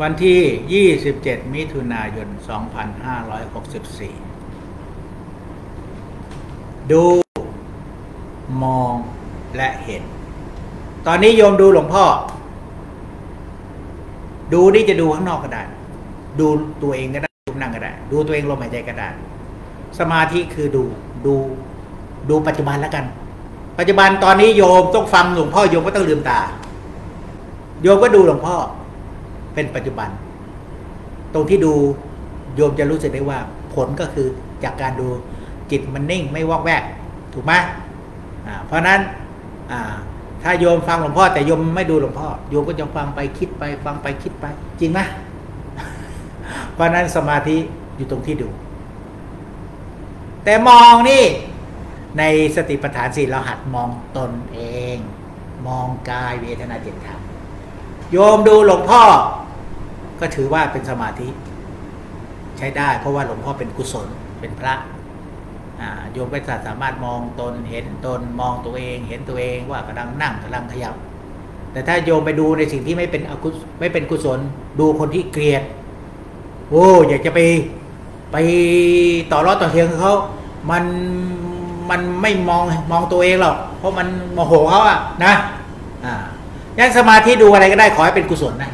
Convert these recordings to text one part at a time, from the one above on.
วันที่ 27 มิถุนายน 2564 ดู มองและเห็น ตอนนี้โยมดูหลวงพ่อ ดูนี่จะดูข้างนอกก็ได้ ดูตัวเองก็ได้ ดูนั่งก็ได้ ดูตัวเองลมหายใจก็ได้ สมาธิคือดู ดู ดูปัจจุบันแล้วกัน ปัจจุบันตอนนี้โยมต้องฟังหลวงพ่อโยมก็ต้องลืมตา โยมก็ดูหลวงพ่อ เป็นปัจจุบัน ตรงที่ดูโยมจะรู้สึกได้ว่าผลก็คือจากการดูจิตมันนิ่งไม่วอกแวก ถูกไหมเพราะนั้นถ้าโยมฟังหลวงพ่อ แต่โยมไม่ดูหลวงพ่อโยมก็จะฟังไปคิดไป ฟังไปคิดไป จริงไหมเพราะนั้นสมาธิอยู่ตรงที่ดู แต่มองนี่ ในสติปัฏฐานสี่เราหัดมองตนเอง มองกายเวทนาจิตธรรม โยมดูหลวงพ่อ ก็ถือว่าเป็นสมาธิ ใช้ได้ เพราะว่าหลวงพ่อเป็นกุศลเป็นพระโยมก็สามารถมองตนเห็นตนมองตัวเอง เห็นตัวเองว่ากำลังนั่งกำลังขยับ แต่ถ้าโยมไปดูในสิ่งที่ไม่เป็นอกุศไม่เป็นกุศล ดูคนที่เกลียด โอ้อยากจะไปไปต่อรอดต่อเทียงเขา มันมันไม่มองมองตัวเองหรอก เพราะมันโมโหเขาอะนะ อ่า ยันสมาธิดูอะไรก็ได้ขอให้เป็นกุศลนะ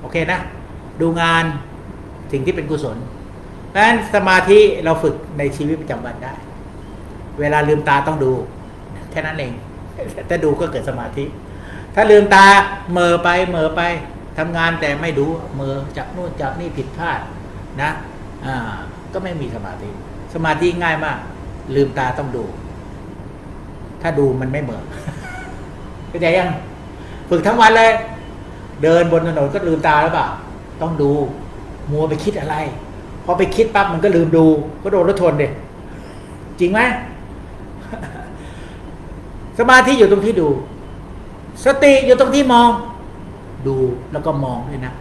โอเคนะ ดูงานสิ่งที่เป็นกุศลเพราะฉะนั้นสมาธิเราฝึกในชีวิตประจำวันได้ เวลาลืมตาต้องดู แค่นั้นเองถ้าดูก็เกิดสมาธิ ถ้าลืมตาเมอไปเมอไปทำงานแต่ไม่ดูเมอจับนู่นจับนี่ผิดพลาดนะอ่าก็ไม่มีสมาธิ สมาธิง่ายมาก ลืมตาต้องดู ถ้าดูมันไม่เหมือเข้าใจยัง ฝึกทั้งวันเลย เดินบนถนนก็ลืมตาแล้วเปล่าต้องดู มัวไปคิดอะไร พอไปคิดปั๊บมันก็ลืมดู ก็โดนรถชนเด็จริงไหมสมาธิอยู่ตรงที่ดู สติอยู่ตรงที่มอง ดูแล้วก็มองด้วยนะ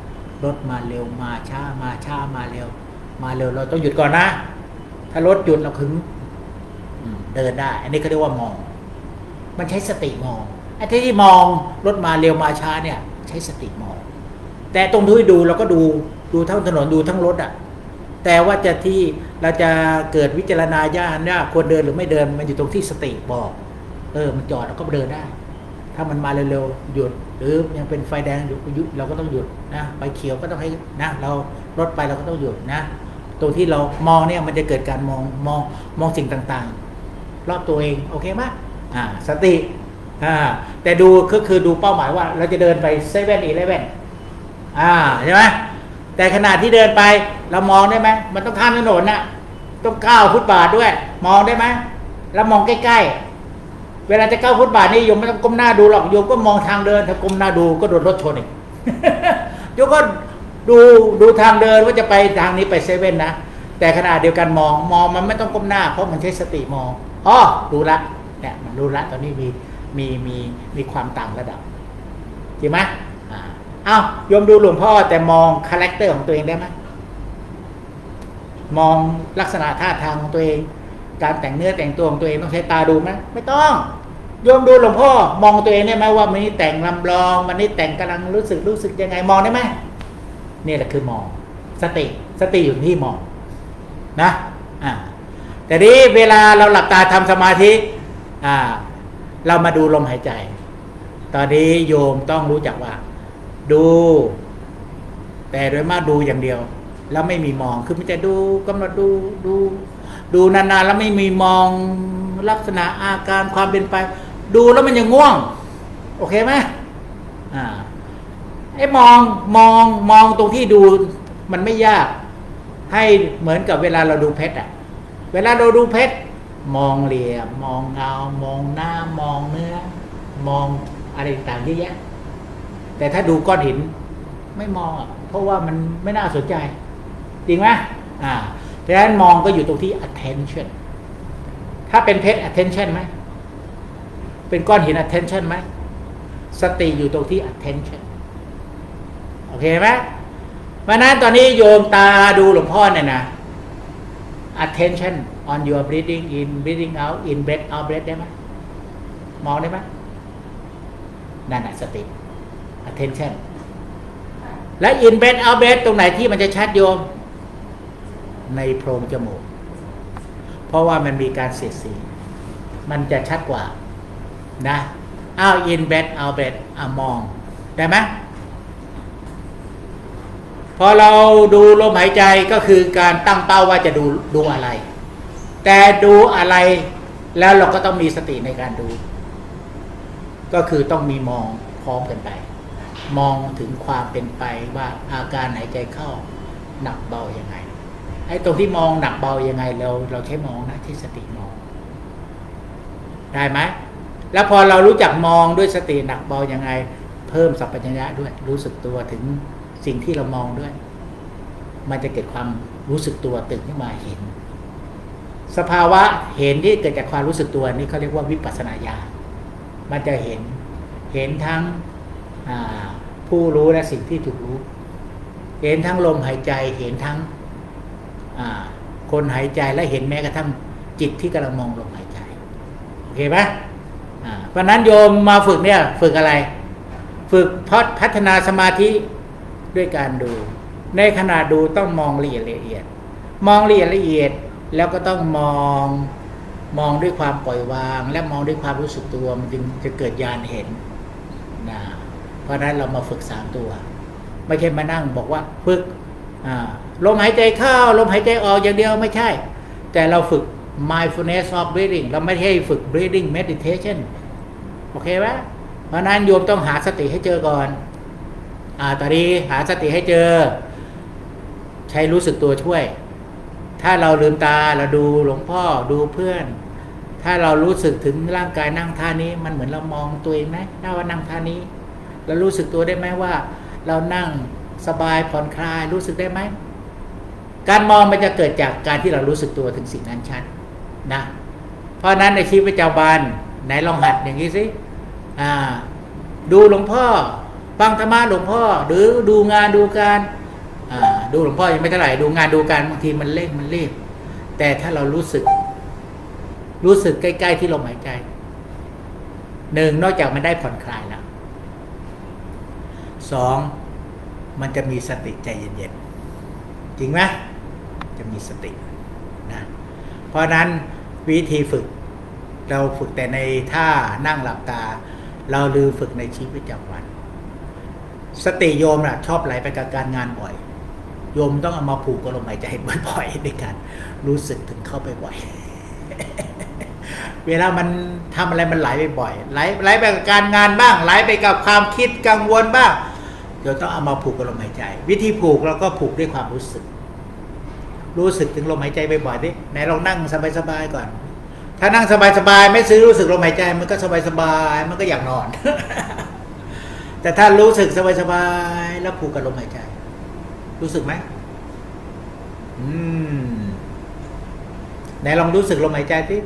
รถมาเร็วมาช้ามาช้ามาเร็ว มาเร็วเราต้องหยุดก่อนนะ ถ้ารถหยุดเราถึงเดินได้ อันนี้เขาเรียกว่ามอง มันใช้สติมอง อ้ที่มองรถมาเร็วมาช้าเนี่ย ใช้สติมอง แต่ตรงที่ดูเราก็ดูดูทั้งถนนดูทั้งรถอะ่ะแต่ว่าจะที่เราจะเกิดวิจารณาญาณว่าควรเดินหรือไม่เดินมันอยู่ตรงที่สติบอก เออ มันจอดเราก็เดินได้ ถ้ามันมาเร็วๆหยุด หรือยังเป็นไฟแดงอยู่เราก็ต้องหยุดนะไฟเขียวก็ต้องให้นะเรารถไปเราก็ต้องหยุดนะตรงที่เรามองเนี่ยมันจะเกิดการมองมองมองสิ่งต่างๆ รอบตัวเองโอเคไหมอ่า สติ แต่ดูก็คือดูเป้าหมายว่า เราจะเดินไปเซเว่นอีเลเว่นอ่าใช่ไหมแต่ขนาดที่เดินไปเรามองได้ไหมมันต้องข้ามถนนน่ะต้องก้าวฟุตบาทด้วย มองได้ไหมแล้วมองใกล้ๆ เวลาจะก้าวฟุตบาทนี่โยมไม่ต้องก้มหน้าดูหรอกโยมก็มองทางเดินถ้าก้มหน้าดูก็โดนรถชนอีกโยมก็ดูดูทางเดินว่าจะไปทางนี้ไปเซเว่นนะแต่ขณะเดียวกันมองมองมันไม่ต้องก้มหน้าเพราะมันใช้สติมองอ๋อดูละเนี่ยมันดูละตอนนี้มี มีมีมีความต่างระดับจริงไหมอ้าวโยมดูหลวงพ่อแต่มอง character ของตัวเองได้ไหมมองลักษณะท่าทางของตัวเอง การแต่งเนื้อแต่งตัวของตัวเองต้องใช้ตาดูไหมไม่ต้องโยมดูหลวงพ่อมองตัวเองได้ไหมว่ามันนี้แต่งลำลองมันนี้แต่งกำลังรู้สึกรู้สึกยังไงมองได้ไหมนี่แหละคือมองสติสติอยู่ที่มองนะอ่าแต่นี้เวลาเราหลับตาทำสมาธิอ่า เรามาดูลมหายใจ ตอนนี้โยมต้องรู้จักว่า ดู แต่โดยมากดูอย่างเดียว แล้วไม่มีมองคือมันจะดูกำหนดดูดู ดูนานๆแล้วไม่มีมองลักษณะอาการความเป็นไป ดูแล้วมันยังง่วง โอเคไหมอ่าไอ้มองมองมองตรงที่ดูมันไม่ยาก ให้เหมือนกับเวลาเราดูเพชรอะเวลาเราดูเพชร มองเหลี่ยมมองเงามองหน้ามองเนื้อ มองอะไรต่างๆเยอะแยะแต่ถ้าดูก้อนหินไม่มองอะเพราะว่ามันไม่น่าสนใจ จริงไหมอ่าเพราะฉะนั้นมองก็อยู่ตรงที่ attention ถ้าเป็นเพชร attention ไหมเป็นก้อนหิน attention ไหมสติอยู่ตรงที่ attention โอเคไหมเพราะนั้นตอนนี้โยมตาดูหลวงพ่อเนี่ยนะ attention on your breathing in breathing out in breath out breath ได้ไหมมองได้ไหมนั่นแหละสติ attention และ in breath out breath ตรงไหนที่มันจะชัดโยม ในโพรงจมูก เพราะว่ามันมีการเสียดสี มันจะชัดกว่า นะอ้าว in breath out breath อ่ามอง ได้ไหมพอเราดูลมหายใจก็คือการตั้งเป้าว่าจะดูดูอะไร แต่ดูอะไรแล้วเราก็ต้องมีสติในการดู ก็คือต้องมีมองพร้อมกันไป มองถึงความเป็นไปว่าอาการหายใจเข้าหนักเบายังไงไอ้ตรงที่มองหนักเบายังไงเราเราใช้มองนะที่สติมอง ได้ไหมแล้วพอเรารู้จักมองด้วยสติหนักเบายังไง เพิ่มสัพพัญญะด้วย รู้สึกตัวถึงสิ่งที่เรามองด้วย มันจะเกิดความรู้สึกตัวตื่นขึ้นมาเห็น สภาวะเห็นที่เกิดจากความรู้สึกตัวนี่เขาเรียกว่าวิปัสสนาญาณมันจะเห็นเห็นทั้งผู้รู้และสิ่งที่ถูกรู้ เห็นทั้งลมหายใจเห็นทั้งคนหายใจและเห็นแม้กระทั่งจิตที่กำลังมองลมหายใจโอเคไหมเพราะนั้นโยมมาฝึกเนี่ยฝึกอะไร ฝึกพัฒนาสมาธิด้วยการดู ในขณะดูต้องมองละเอียดละเอียด มองละเอียดละเอียด แล้วก็ต้องมองมองด้วยความปล่อยวาง และมองด้วยความรู้สึกตัวมันจึงจะเกิดญาณเห็นนะเพราะนั้นเรามาฝึกสามตัว ไม่ใช่มานั่งบอกว่าฝึกลมหายใจเข้าลมหายใจออกอย่างเดียวไม่ใช่ แต่เราฝึก mindfulness of breathing เราไม่ใช่ฝึก breathing meditation โอเคไหมเพราะนั้นโยมต้องหาสติให้เจอก่อน อ่าตอนนี้หาสติให้เจอ ใช้รู้สึกตัวช่วย ถ้าเราลืมตาเราดูหลวงพ่อดูเพื่อน ถ้าเรารู้สึกถึงร่างกายนั่งท่านี้ มันเหมือนเรามองตัวเองไหมถ้าว่านั่งท่านี้เรารู้สึกตัวได้ไหมว่า เรานั่งสบายผ่อนคลายรู้สึกได้ไหมการมองมันจะเกิดจากการที่เรารู้สึกตัวถึงสิ่งนั้นชัดนะเพราะนั้นในชีวิตประจำวันไหนลองหัดอย่างนี้สิดูหลวงพ่อฟังธรรมะหลวงพ่อ หรือดูงานดูการ ดูหลวงพ่อยังไม่เท่าไหร่ดูงานดูการบางทีมันเล่งมันรีบแต่ถ้าเรารู้สึก รู้สึกใกล้ ๆ ที่ลมหายใจหนึ่งนอกจากมันได้ผ่อนคลายแล้วสองมันจะมีสติใจเย็นๆจริงไหมจะมีสตินะเพราะนั้นวิธีฝึก เราฝึกแต่ในท่านั่งหลับตา เราลือฝึกในชีวิตประจำวัน สติโยมนะ่ะชอบไหลไปกับการงานบ่อย โยมต้องเอามาผูกกับลมหายใจบ่อยๆในการรู้สึกถึงเข้าไปบ่อย เวลามันทำอะไรมันไหลไปบ่อยไหลไหลไปกับการงานบ้างไหลไปกับความคิดกังวลบ้างเดี๋ยวต้องเอามาผูกกับลมหายใจ วิธีผูกเราก็ผูกด้วยความรู้สึก รู้สึกถึงลมหายใจบ่อยๆดิไหนลองนั่งสบายๆก่อน ถ้านั่งสบายๆไม่ซื้อรู้สึกลมหายใจมันก็สบายๆมันก็อยากนอน แต่ถ้ารู้สึกสบายๆแล้วผูกกับลมหายใจ รู้สึกไหมอืมไหนลองรู้สึกลมหายใจสิ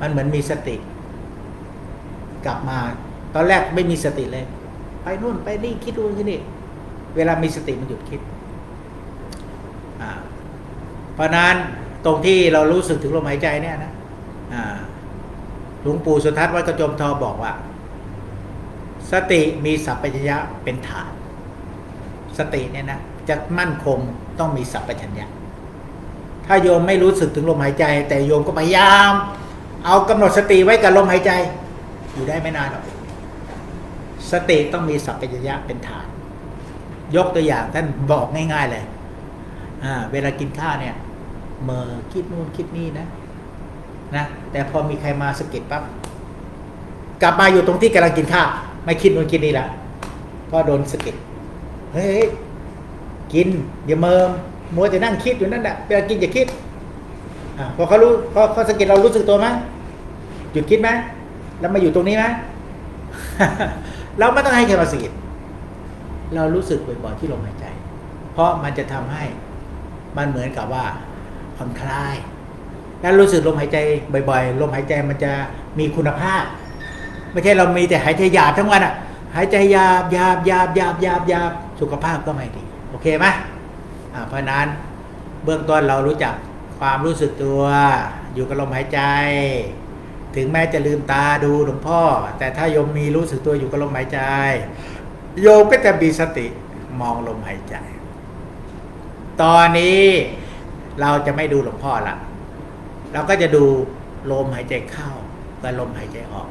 มันเหมือนมีสติ กลับมา ตอนแรกไม่มีสติเลย ไปนู่นไปนี่คิดดูที่นี่เวลามีสติมันหยุดคิดเพราะนั้นตรงที่เรารู้สึกถึงลมหายใจเนี่ยนะหลวงปู่สุทัศน์วัดกระจมทอบอกว่า สติมีสัพพัญญะเป็นฐาน สติเนี่ยนะจะมั่นคงต้องมีสัพพัญญะถ้าโยมไม่รู้สึกถึงลมหายใจ แต่โยมก็พยายาม เอากำหนดสติไว้กับลมหายใจ อยู่ได้ไม่นานหรอกสติต้องมีสัพพัญญะเป็นฐาน ยกตัวอย่างท่านบอกง่าย ๆเลยเวลากินข้าวเนี่ยเมื่อคิดนู่นคิดนี่นะนะแต่พอมีใครมาสะกิดปั๊บกลับมาอยู่ตรงที่กำลังกินข้าวไม่คิดนู่นคิดนี่ละก็โดนสะกิด เฮ้ยกินอย่าเมิมมัวแต่นั่งคิดอยู่นั่นแหละเวลากินอย่าคิดอพอเขารู้พอเขาสะกิดเรารู้สึกตัวไหมหยุดคิดไหมแล้วมาอยู่ตรงนี้ไหมเราไม่ต้องให้ใครมาสะกิดเรารู้สึกบ่อยๆที่ลมหายใจ เพราะมันจะทำให้มันเหมือนกับว่าผ่อนคลาย แล้วรู้สึกลมหายใจบ่อยๆลมหายใจมันจะมีคุณภาพ ไม่ใช่เรามีแต่หายใจหยาบทั้งวันอะ หายใจหยาบหยาบหยาบหยาบหยาบหยาบ สุขภาพก็ไม่ดี โอเคไหมเพราะนั้นเบื้องต้นเรารู้จักความรู้สึกตัว อยู่กับลมหายใจ ถึงแม้จะลืมตาดูหลวงพ่อ แต่ถ้าโยมมีรู้สึกตัวอยู่กับลมหายใจ โยมก็จะมีสติมองลมหายใจ ตอนนี้เราจะไม่ดูหลวงพ่อละเราก็จะดูลมหายใจเข้ากับลมหายใจออก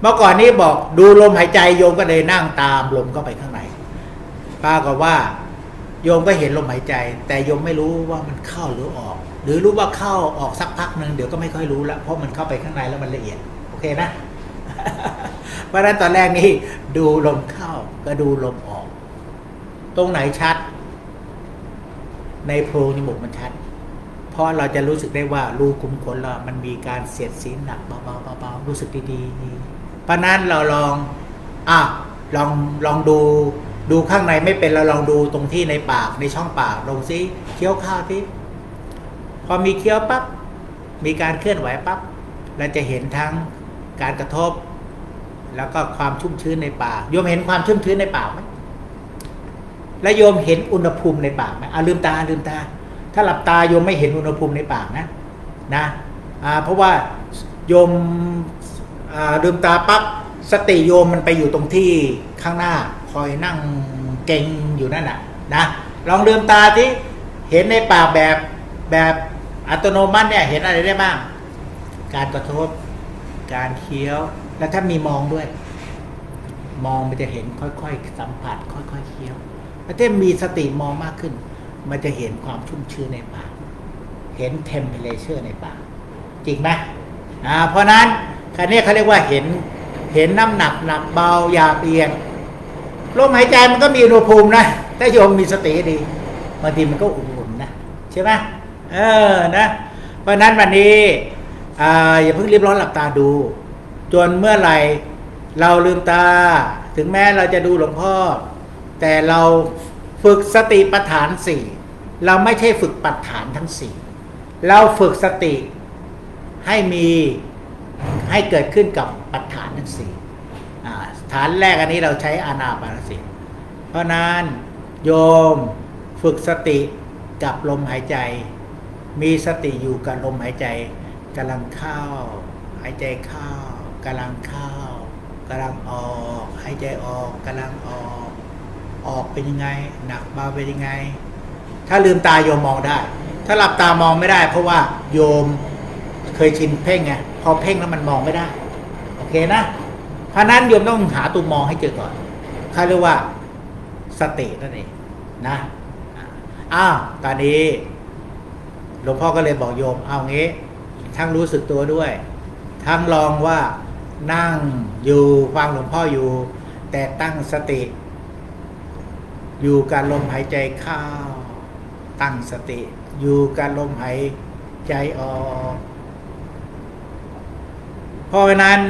เมื่อก่อนนี้บอกดูลมหายใจโยมก็เลยนั่งตามลมเข้าไปข้างใน ป้าก็ว่าโยมก็เห็นลมหายใจ แต่โยมไม่รู้ว่ามันเข้าหรือออก หรือรู้ว่าเข้าออกสักพักหนึ่งเดี๋ยวก็ไม่ค่อยรู้ล้วเพราะมันเข้าไปข้างในแล้วมันละเอียด โอเคนะ เพราะนั้นตอนแรกนี่ดูลมเข้าก็ดูลมออก ตรงไหนชัด ในโพรงจมูกมันชัด เพราะเราจะรู้สึกได้ว่ารูขุมขนเรา มันมีการเสียดสีหนักเบาๆเบาๆรู้สึกดีๆเพราะนั้นเราลองอะลองลองดู ดูข้างในไม่เป็นเราลองดูตรงที่ในปากในช่องปากลงซิเคี้ยวข้าวที่พอมีเคี้ยวปั๊บมีการเคลื่อนไหวปั๊บเราจะเห็นทั้งการกระทบ แล้วก็ความชุ่มชื้นในปากโยมเห็นความชุ่มชื้นในปากไหมและโยมเห็นอุณหภูมิในปากไหมอะลืมตาลืมตา ถ้าหลับตาโยมไม่เห็นอุณหภูมิในปากนะนะอ่าเพราะว่าโยมอ่าลืมตาปั๊บสติโยมมันไปอยู่ตรงที่ข้างหน้า คอยนั่งเก่งอยู่นั่นน่ะนะลองลืมตาที่เห็นในปากแบบแบบอัตโนมัติเนี่ยเห็นอะไรได้บ้าง การกระทบ การเคี้ยว แล้วถ้ามีมองด้วย มองมันจะเห็นค่อยๆสัมผัส ค่อยๆเคี้ยวแล้วถ้ามีสติมองมากขึ้น มันจะเห็นความชุ่มชื้นในปาก เห็นเทมเพลเชอร์ในปาก จริงไหมอ่าเพราะนั้นคันนี้เขาเรียกว่าเห็นเห็นน้ำหนักหนักเบาหยาบเอียง ลมหายใจมันก็มีอุณหภูมินะถ้าโยมมีสติดีบางทีมันก็อุ่นๆนะใช่ไหมเออนะเพราะนั้นวันนี้อ่าอย่าเพิ่งรีบร้อนหลับตาดู จนเมื่อไหร่เราลืมตา ถึงแม้เราจะดูหลวงพ่อ แต่เราฝึกสติปัฏฐานสี่เราไม่ใช่ฝึกปัฏฐานทั้งสี่เราฝึกสติให้มีให้เกิดขึ้นกับปัฏฐานทั้งสี่ ฐานแรกอันนี้เราใช้อานาปานสติเพราะนั้นโยมฝึกสติกับลมหายใจ มีสติอยู่กับลมหายใจกำลังเข้า หายใจเข้ากำลังเข้ากำลังออก หายใจออกกำลังออก ออกเป็นยังไง หนักเบาเป็นยังไง ถ้าลืมตาโยมมองได้ ถ้าหลับตามองไม่ได้ เพราะว่าโยมเคยชินเพ่งไงพอเพ่งแล้วมันมองไม่ได้ โอเคนะ เพราะนั้นโยมต้องหาตัวมองให้เจอก่อนเขาเรียกว่าสตินั่นเองนะอ้าวตอนนี้หลวงพ่อก็เลยบอกโยม เอางี้ ทั้งรู้สึกตัวด้วย ทั้งลองว่านั่งอยู่ฟังหลวงพ่ออยู่ แต่ตั้งสติ อยู่การลมหายใจเข้า ตั้งสติ อยู่การลมหายใจออกเพราะฉะนั้น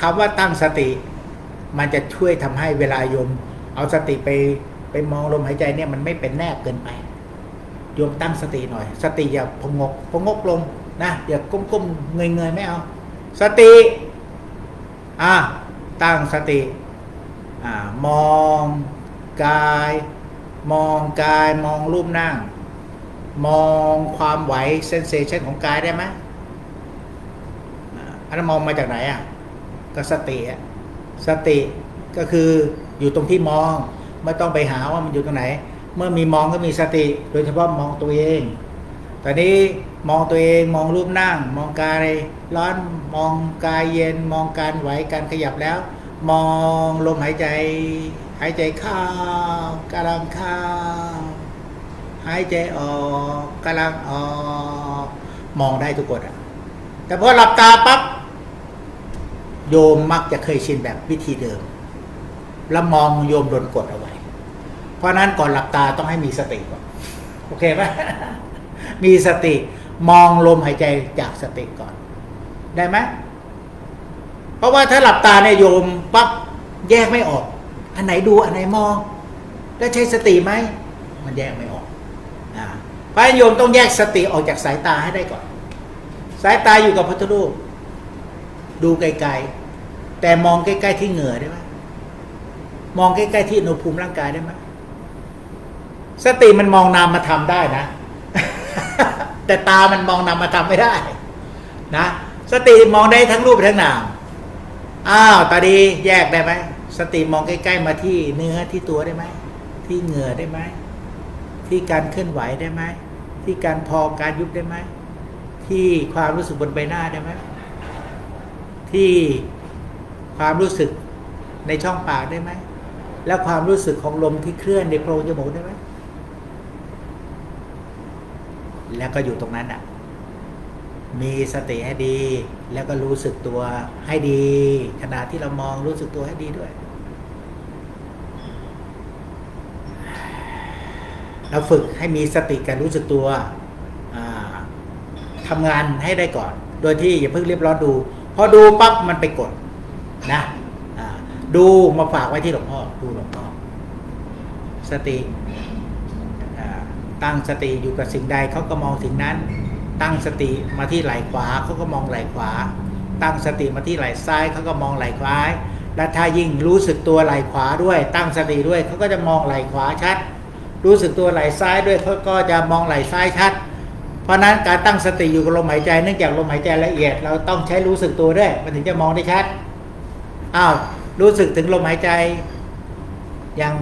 คำว่าตั้งสติ มันจะช่วยทำให้เวลาโยม เอาสติไปไปมองลมหายใจเนี่ยมันไม่เป็นแนบเกินไปโยมตั้งสติหน่อย สติอย่าผงกผงกลงนะอย่าก้มๆเงยเงยไม่เอา สติอ่าตั้งสติอ่ามองกาย มองกายมองรูปนั่ง มองความไหว sensation ของกายได้ไหมอันนั้นมองมาจากไหนอะ ก็สติสติก็คืออยู่ตรงที่มองไม่ต้องไปหาว่ามันอยู่ตรงไหน เมื่อมีมองก็มีสติ โดยเฉพาะมองตัวเองตอนนี้มองตัวเองมองรูปนั่ง มองกายร้อนมองกายเย็น มองการไหวการขยับแล้ว มองลมหายใจ หายใจเข้ากำลังเข้าหายใจออกกำลังออก มองได้ทุกคนอะแต่พอหลับตาปั๊บ โยมมักจะเคยชินแบบวิธีเดิม แล้วมองโยมโดนกดเอาไว้ เพราะนั้นก่อนหลับตาต้องให้มีสติก่อนโอเคไหมมีสติมองลมหายใจจากสติก่อน ได้ไหมเพราะว่าถ้าหลับตาเนี่ยโยมปั๊บแยกไม่ออก อันไหนดูอันไหนมอง แล้วใช้สติไหมมันแยกไม่ออกอ่าเพราะโยมต้องแยกสติออกจากสายตาให้ได้ก่อน สายตาอยู่กับพุทธรูปดูไกล แต่มองใกล้ๆที่เหงื่อได้ไหมมองใกล้ๆที่อุณหภูมิร่างกายได้ไหมสติมันมองนามมาทำได้นะ แต่ตามันมองนามมาทำไม่ได้ นะสติมองได้ทั้งรูปทั้งนามอ้าวตาดีแยกได้ไหมสติมองใกล้ๆมาที่เนื้อที่ตัวได้ไหมที่เหงื่อได้ไหมที่การเคลื่อนไหวได้ไหมที่การพองการยุบได้ไหมที่ความรู้สึกบนใบหน้าได้ไหมที่ ความรู้สึกในช่องปากได้ไหม แล้วความรู้สึกของลมที่เคลื่อนในโพรงจมูกได้ไหม แล้วก็อยู่ตรงนั้นอะ มีสติให้ดี แล้วก็รู้สึกตัวให้ดี ขณะที่เรามองรู้สึกตัวให้ดีด้วย เราฝึกให้มีสติการรู้สึกตัวทำงานให้ได้ก่อน โดยที่อย่าเพิ่งเรียบร้อนดู พอดูปั๊บมันไปกด นะดูมาฝากไว้ที่หลวงพ่อดูหลวงพ่อสติตั้งสติอยู่กับสิ่งใดเขาก็มองสิ่งนั้น ตั้งสติมาที่ไหล่ขวาเขาก็มองไหล่ขวา ตั้งสติมาที่ไหล่ซ้ายเขาก็มองไหล่ซ้ายและถ้ายิ่งรู้สึกตัวไหล่ขวาด้วย ตั้งสติด้วยเขาก็จะมองไหล่ขวาชัด รู้สึกตัวไหล่ซ้ายด้วยเขาก็จะมองไหล่ซ้ายชัด เพราะนั้นการตั้งสติอยู่กับลมหายใจเนื่องจากลมหายใจละเอียด เราต้องใช้รู้สึกตัวด้วยมันถึงจะมองได้ชัด อ้าวรู้สึกถึงลมหายใจย่าง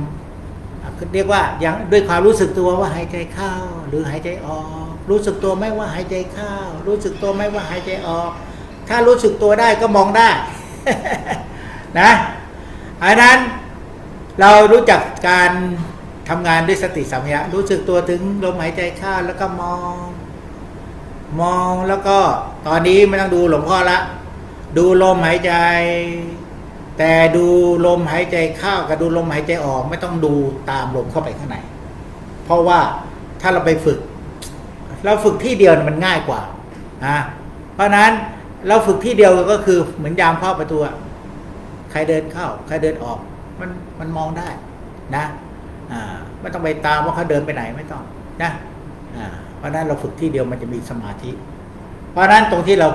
เรียกว่าย่างด้วยความรู้สึกตัวว่าหายใจเข้า หรือหายใจออก รู้สึกตัวไม่ว่าหายใจเข้า รู้สึกตัวไม่ว่าหายใจออก ถ้ารู้สึกตัวได้ก็มองได้นะอันนั้นเรารู้จักการทำงานด้วยสติสัมยารู้สึกตัวถึงลมหายใจเข้าแล้วก็มอง มองแล้วก็ตอนนี้ไม่ต้องดูหลวงพ่อละ ดูลมหายใจ แต่ดูลมหายใจเข้ากับดูลมหายใจออกไม่ต้องดูตามลมเข้าไปข้างใน เพราะว่าถ้าเราไปฝึก เราฝึกที่เดียวมันง่ายกว่านะเพราะนั้นเราฝึกที่เดียวก็คือเหมือนยามเข้าประตูใครเดินเข้า ใครเดินออก มันมันมองได้นะอ่าไม่ต้องไปตามว่าเขาเดินไปไหนไม่ต้องนะอ่าเพราะนั้นเราฝึกที่เดียวมันจะมีสมาธิ เพราะนั้นตรงที่เรา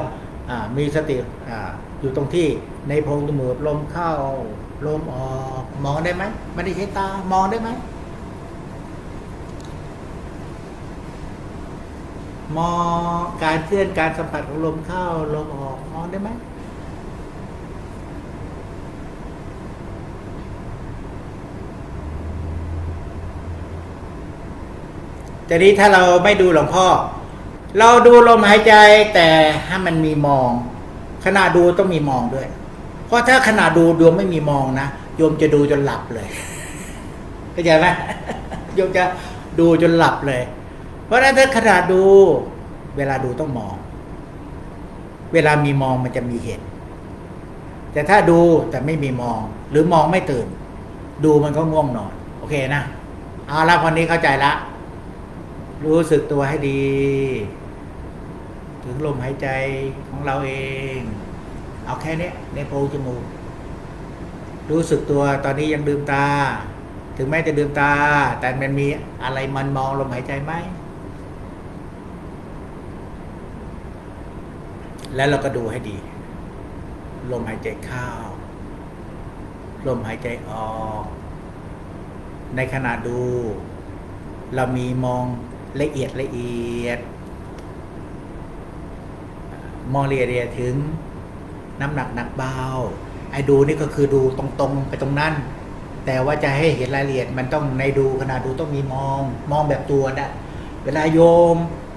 อ่ามีสติอ่าอยู่ตรงที่ในโพรงจมูกลมเข้า ลมออกมองได้ไหมไม่ได้ใช้ตามองได้ไหมมองการเคลื่อนการสัมผัสของลมเข้า ลมออกมองได้ไหมแต่นี้ถ้าเราไม่ดูหลวงพ่อ เราดูลมหายใจแต่ให้มันมีมอง ขณะดูต้องมีมองด้วย เพราะถ้าขณะดูดวงไม่มีมองนะโยมจะดูจนหลับเลยเข้าใจไหมโยมจะดูจนหลับเลย เพราะฉะนั้นถ้าขณะดู เวลาดูต้องมอง เวลามีมองมันจะมีเห็น แต่ถ้าดูแต่ไม่มีมอง หรือมองไม่ตื่น ดูมันก็ง่วงนอน โอเคนะเอาละพอนี้เข้าใจละ รู้สึกตัวให้ดี ถึงลมหายใจของเราเอง เอาแค่นี้ในโพรงจมูก รู้สึกตัวตอนนี้ยังลืมตา ถึงแม้จะลืมตา แต่มันมีอะไรมันมองลมหายใจไหมแล้วเราก็ดูให้ดี ลมหายใจเข้า ลมหายใจออก ในขณะดู เรามีมองละเอียดละเอียด มองเรียเรียดถึง น้ำหนักหนักเบาไอ้ดูนี่ก็คือดูตรงๆ ไปตรงนั้น แต่ว่าจะให้เห็นรายละเอียดมันต้องในดูขนาดดูต้องมีมองมองแบบตัวนะเวลาโยม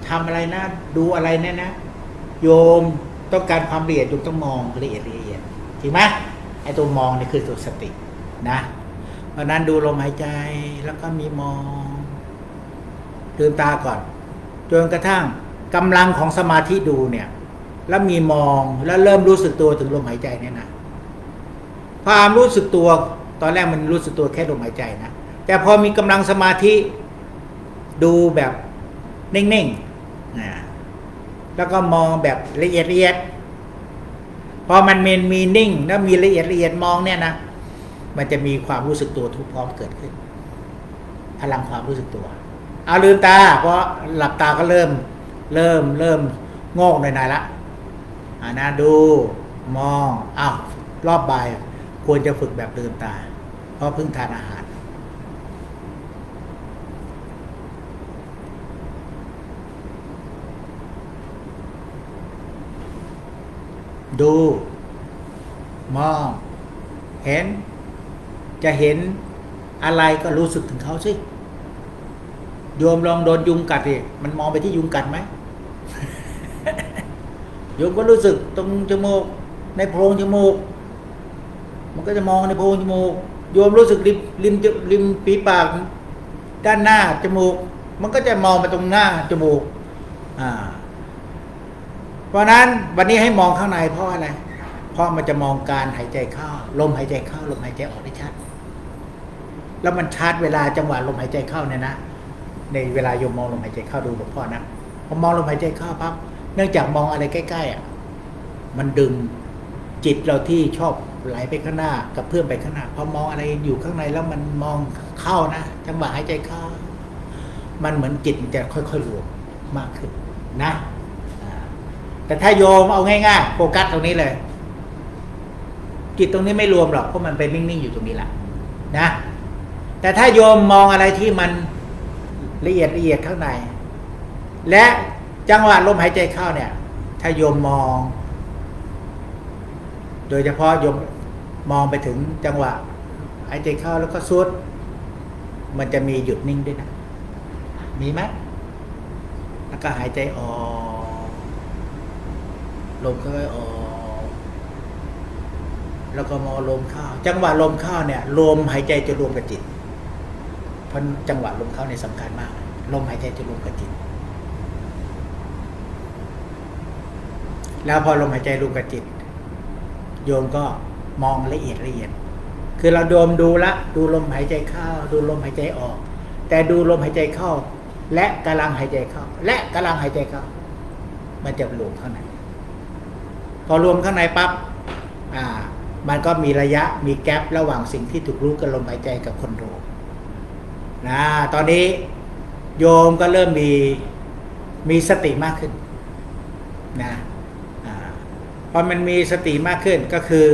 ทำอะไรนะดูอะไรเนี่ยนะ โยมต้องการความละเอียดโยมต้องมองละเอียดละเอียดจริงไหมไอ้ตัวมองนี่คือตัวสตินะ เพราะนั้นดูลมหายใจแล้วก็มีมองลืมตาก่อนจนกระทั่งกำลังของสมาธิดูเนี่ย แล้วมีมองแล้วเริ่มรู้สึกตัวถึงลมหายใจเนี่ยนะความรู้สึกตัวตอนแรกมันรู้สึกตัวแค่ลมหายใจนะแต่พอมีกำลังสมาธิดูแบบนิ่งๆนะแล้วก็มองแบบละเอียดละเอียดพอมันมีมีนิ่ง แล้วมีละเอียดละเอียดมองเนี่ยนะมันจะมีความรู้สึกตัวทุกพร้อมเกิดขึ้น พลังความรู้สึกตัวเอาลืมตาเพราะหลับตาก็เริ่ม เริ่มเริ่มงอกหน่อยๆละ นะดูมองอ้าวรอบบ่ายควรจะฝึกแบบลืมตา เพราะเพิ่งทานอาหาร ดู มอง เห็น จะเห็นอะไรก็รู้สึกถึงเขาสิโยมลองโดนยุงกัดดิมันมองไปที่ยุงกัดไหม โยมก็รู้สึกตรงจมูก ในโพรงจมูก มันก็จะมองในโพรงจมูก โยมรู้สึกริมริมริมปีปาก ด้านหน้าจมูก มันก็จะมองไปตรงหน้าจมูก อ่า เพราะนั้นวันนี้ให้มองข้างในเพราะอะไร เพราะมันจะมองการหายใจเข้าลมหายใจเข้าลมหายใจออกได้ชัด แล้วมันชัดเวลาจังหวะลมหายใจเข้าเนี่ยนะในเวลาโยมมองลมหายใจเข้าดูหลวงพ่อนะพอมองลมหายใจเข้าปั๊บ เนื่องจากมองอะไรใกล้ๆอะมันดึงจิตเราที่ชอบไหลไปข้างหน้ากับเพื่อนไปข้างหน้าพอมองอะไรอยู่ข้างในแล้วมันมองเข้านะจังหวะหายใจเข้ามันเหมือนจิตมันจะค่อยๆรวมมากขึ้นนะแต่ถ้าโยมเอาง่ายๆโฟกัสตรงนี้เลยจิตตรงนี้ไม่รวมหรอกเพราะมันเป็นนิ่งๆอยู่ตรงนี้แหละนะแต่ถ้าโยมมองอะไรที่มันละเอียดละเอียดข้างใน และ จังหวะลมหายใจเข้าเนี่ย ถ้าโยมมอง โดยเฉพาะโยมมองไปถึงจังหวะหายใจเข้าแล้วก็สุด มันจะมีหยุดนิ่งด้วยนะ มีไหมแล้วก็หายใจออกลมค่อยออกแล้วก็มองลมเข้า จังหวะลมเข้าเนี่ยลมหายใจจะรวมกับจิตเพราะจังหวะลมเข้าเนี่ยสำคัญมาก ลมหายใจจะรวมกับจิต แล้วพอลมหายใจรวมกับจิต โยมก็มองละเอียดละเอียด คือเราโดมดูละดูลมหายใจเข้า ดูลมหายใจออก แต่ดูลมหายใจเข้า และกำลังหายใจเข้า และกำลังหายใจเข้า มันจะรวมข้างในพอรวมข้างในปั๊บอ่า มันก็มีระยะมีแกลบระหว่างสิ่งที่ถูกรู้กับลมหายใจกับคนรู้นะตอนนี้โยมก็เริ่มมีมีสติมากขึ้นนะ พอมันมีสติมากขึ้นก็คือ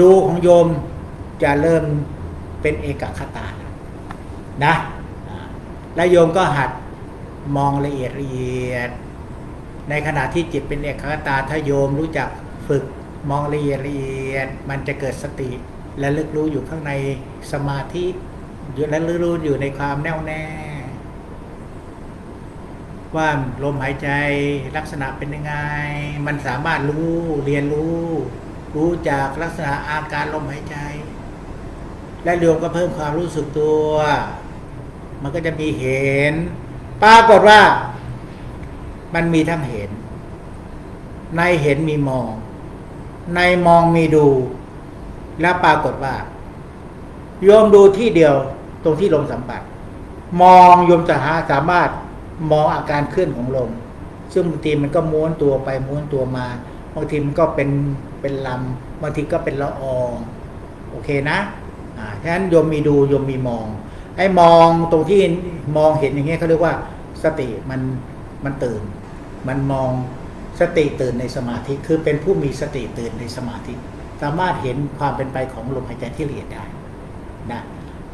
ดูของโยมจะเริ่มเป็นเอกคตานะแล้วโยมก็หัดมองละเอียดละเอียด ในขณะที่จิตเป็นเอกคตาถ้าโยมรู้จักฝึกมองละเอียดละเอียด มันจะเกิดสติและลึกรู้อยู่ข้างในสมาธิและลึกรู้อยู่ในความแน่วแน่ ว่าลมหายใจลักษณะเป็นยังไง มันสามารถรู้เรียนรู้ รู้จากลักษณะอาการลมหายใจ และรวมก็เพิ่มความรู้สึกตัว มันก็จะมีเห็น ปรากฏว่า มันมีทั้งเห็น ในเห็นมีมอง ในมองมีดู แล้วปรากฏว่าโยมดูที่เดียวตรงที่ลมสัมผัส มองโยมจะหาสามารถ มองอาการเคลื่อนของลม ซึ่งบางทีมันก็ม้วนตัวไปม้วนตัวมา บางทีมันก็เป็นเป็นลำบางทีก็เป็นละอองโอเคนะอ่าฉะนั้นโยมมีดูโยมมีมอง ไอ้มองตรงที่มองเห็นอย่างเงี้ยเขาเรียกว่าสติมันมันตื่น มันมองสติตื่นในสมาธิคือเป็นผู้มีสติตื่นในสมาธิ สามารถเห็นความเป็นไปของลมหายใจที่ละเอียดได้นะ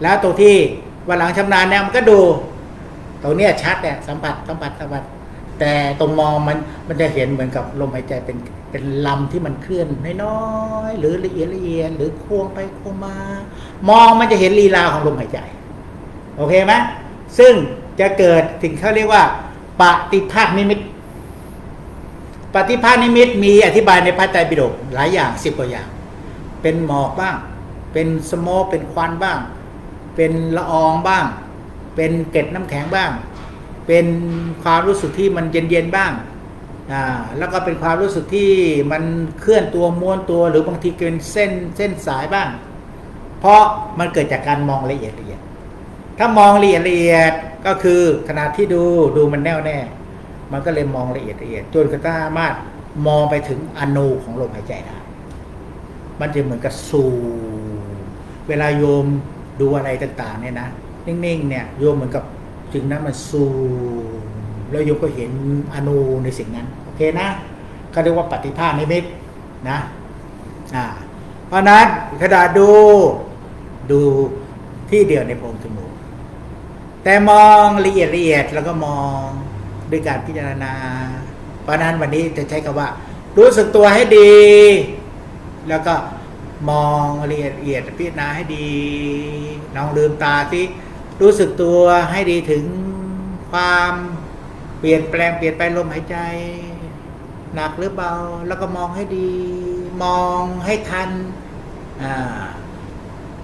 แล้วตรงที่วันหลังชำนาญเนี่ยมันก็ดู ตรงนี้ยชัดเนี่ยสัมผัสสัมผัสสัมผัสแต่ตรงมองมันมันจะเห็นเหมือนกับลมหายใจเป็นเป็นลำที่มันเคลื่อนน้อยๆหรือละเอียดละเอียดหรือควงไปควงมา มองมันจะเห็นลีลาของลมหายใจ โอเคไหมซึ่งจะเกิดสิ่งเขาเรียกว่าปฏิภาคนิมิตปฏิภาคนิมิตมีอธิบายในพระไตรปิฎกหลายอย่างสิบกว่าอย่าง เป็นหมอกบ้าง เป็นสโมเป็นควันบ้าง เป็นละอองบ้าง เป็นเกล็ดน้ำแข็งบ้าง เป็นความรู้สึกที่มันเย็นๆบ้างอ่าแล้วก็เป็นความรู้สึกที่มันเคลื่อนตัวม้วนตัว หรือบางทีเป็นเส้นเส้นสายบ้าง เพราะมันเกิดจากการมองละเอียดละเอียด ถ้ามองละเอียดละเอียดก็คือขณะที่ดูดูมันแน่วแน่ มันก็เลยมองละเอียดละเอียดจนกระทั่งสามารถมองไปถึงอนูของลมหายใจได้ มันจะเหมือนกับสูเวลาโยมดูอะไรต่าง ๆ เนี่ยนะ นิ่งๆเนี่ยโยมเหมือนกับสิ่งนั้นมันสูแล้วโยมก็เห็นอนูในสิ่งนั้น โอเคนะเขาเรียกว่าปฏิภาณนิมิตนะอ่าเพราะนั้นขณะดูดูที่เดียวในโพรงจมูกแต่มองละเอียดละเอียดแล้วก็มองด้วยการพิจารณา เพราะนั้นวันนี้จะใช้คำว่า รู้สึกตัวให้ดี แล้วก็มองละเอียดละเอียดพิจารณาให้ดีลองลืมตาที่ รู้สึกตัวให้ดีถึงความเปลี่ยนแปลงเปลี่ยนไปลมหายใจ หนักหรือเบา แล้วก็มองให้ดี มองให้ทันอ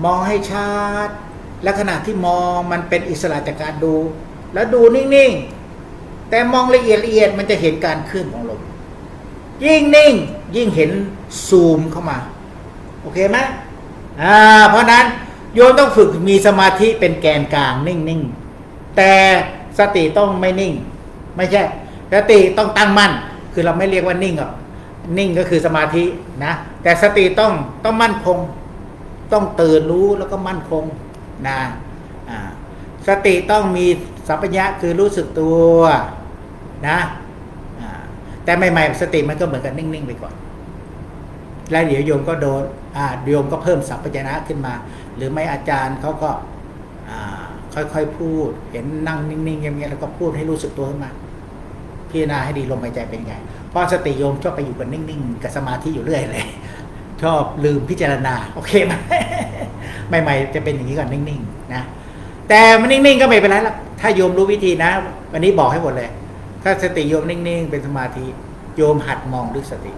มองให้ชัดและขณะที่มองมันเป็นอิสระจากการดู แล้วดูนิ่งๆ แต่มองละเอียดละเอียดมันจะเห็นการเคลื่อนของลมยิ่งนิ่ง ยิ่งเห็นซูมเข้ามา โอเคไหมอ่าเพราะนั้น โยมต้องฝึกมีสมาธิเป็นแกนกลางนิ่งๆ แต่สติต้องไม่นิ่ง ไม่ใช่ สติต้องตั้งมั่น คือเราไม่เรียกว่านิ่งหรอกนิ่งก็คือสมาธินะ แต่สติต้องต้องมั่นคง ต้องตื่นรู้แล้วก็มั่นคงนะสติต้องมีสัมปญะคือรู้สึกตัวนะแต่ใหม่ๆสติมันก็เหมือนกันนิ่งๆไปก่อน แล้วเดี๋ยวโยมก็โดนอ่าโยมก็เพิ่มสัมปญะขึ้นมา หรือไม่อาจารย์เขาก็ค่อยๆพูด เห็นนั่งนิ่งๆเงี้ยแล้วก็พูดให้รู้สึกตัวขึ้นมาพิจารณาให้ดีลมหายใจเป็นไงเพราะสติโยมชอบไปอยู่กับนิ่งๆกับสมาธิอยู่เรื่อยเลยชอบลืมพิจารณา โอเคไหมใหม่ๆจะเป็นอย่างนี้ก่อนนิ่งๆนะแต่มันนิ่งๆก็ไม่เป็นไรละถ้าโยมรู้วิธีนะ วันนี้บอกให้หมดเลย ถ้าสติโยมนิ่งๆ เป็นสมาธิ โยมหัดมองด้วยสติ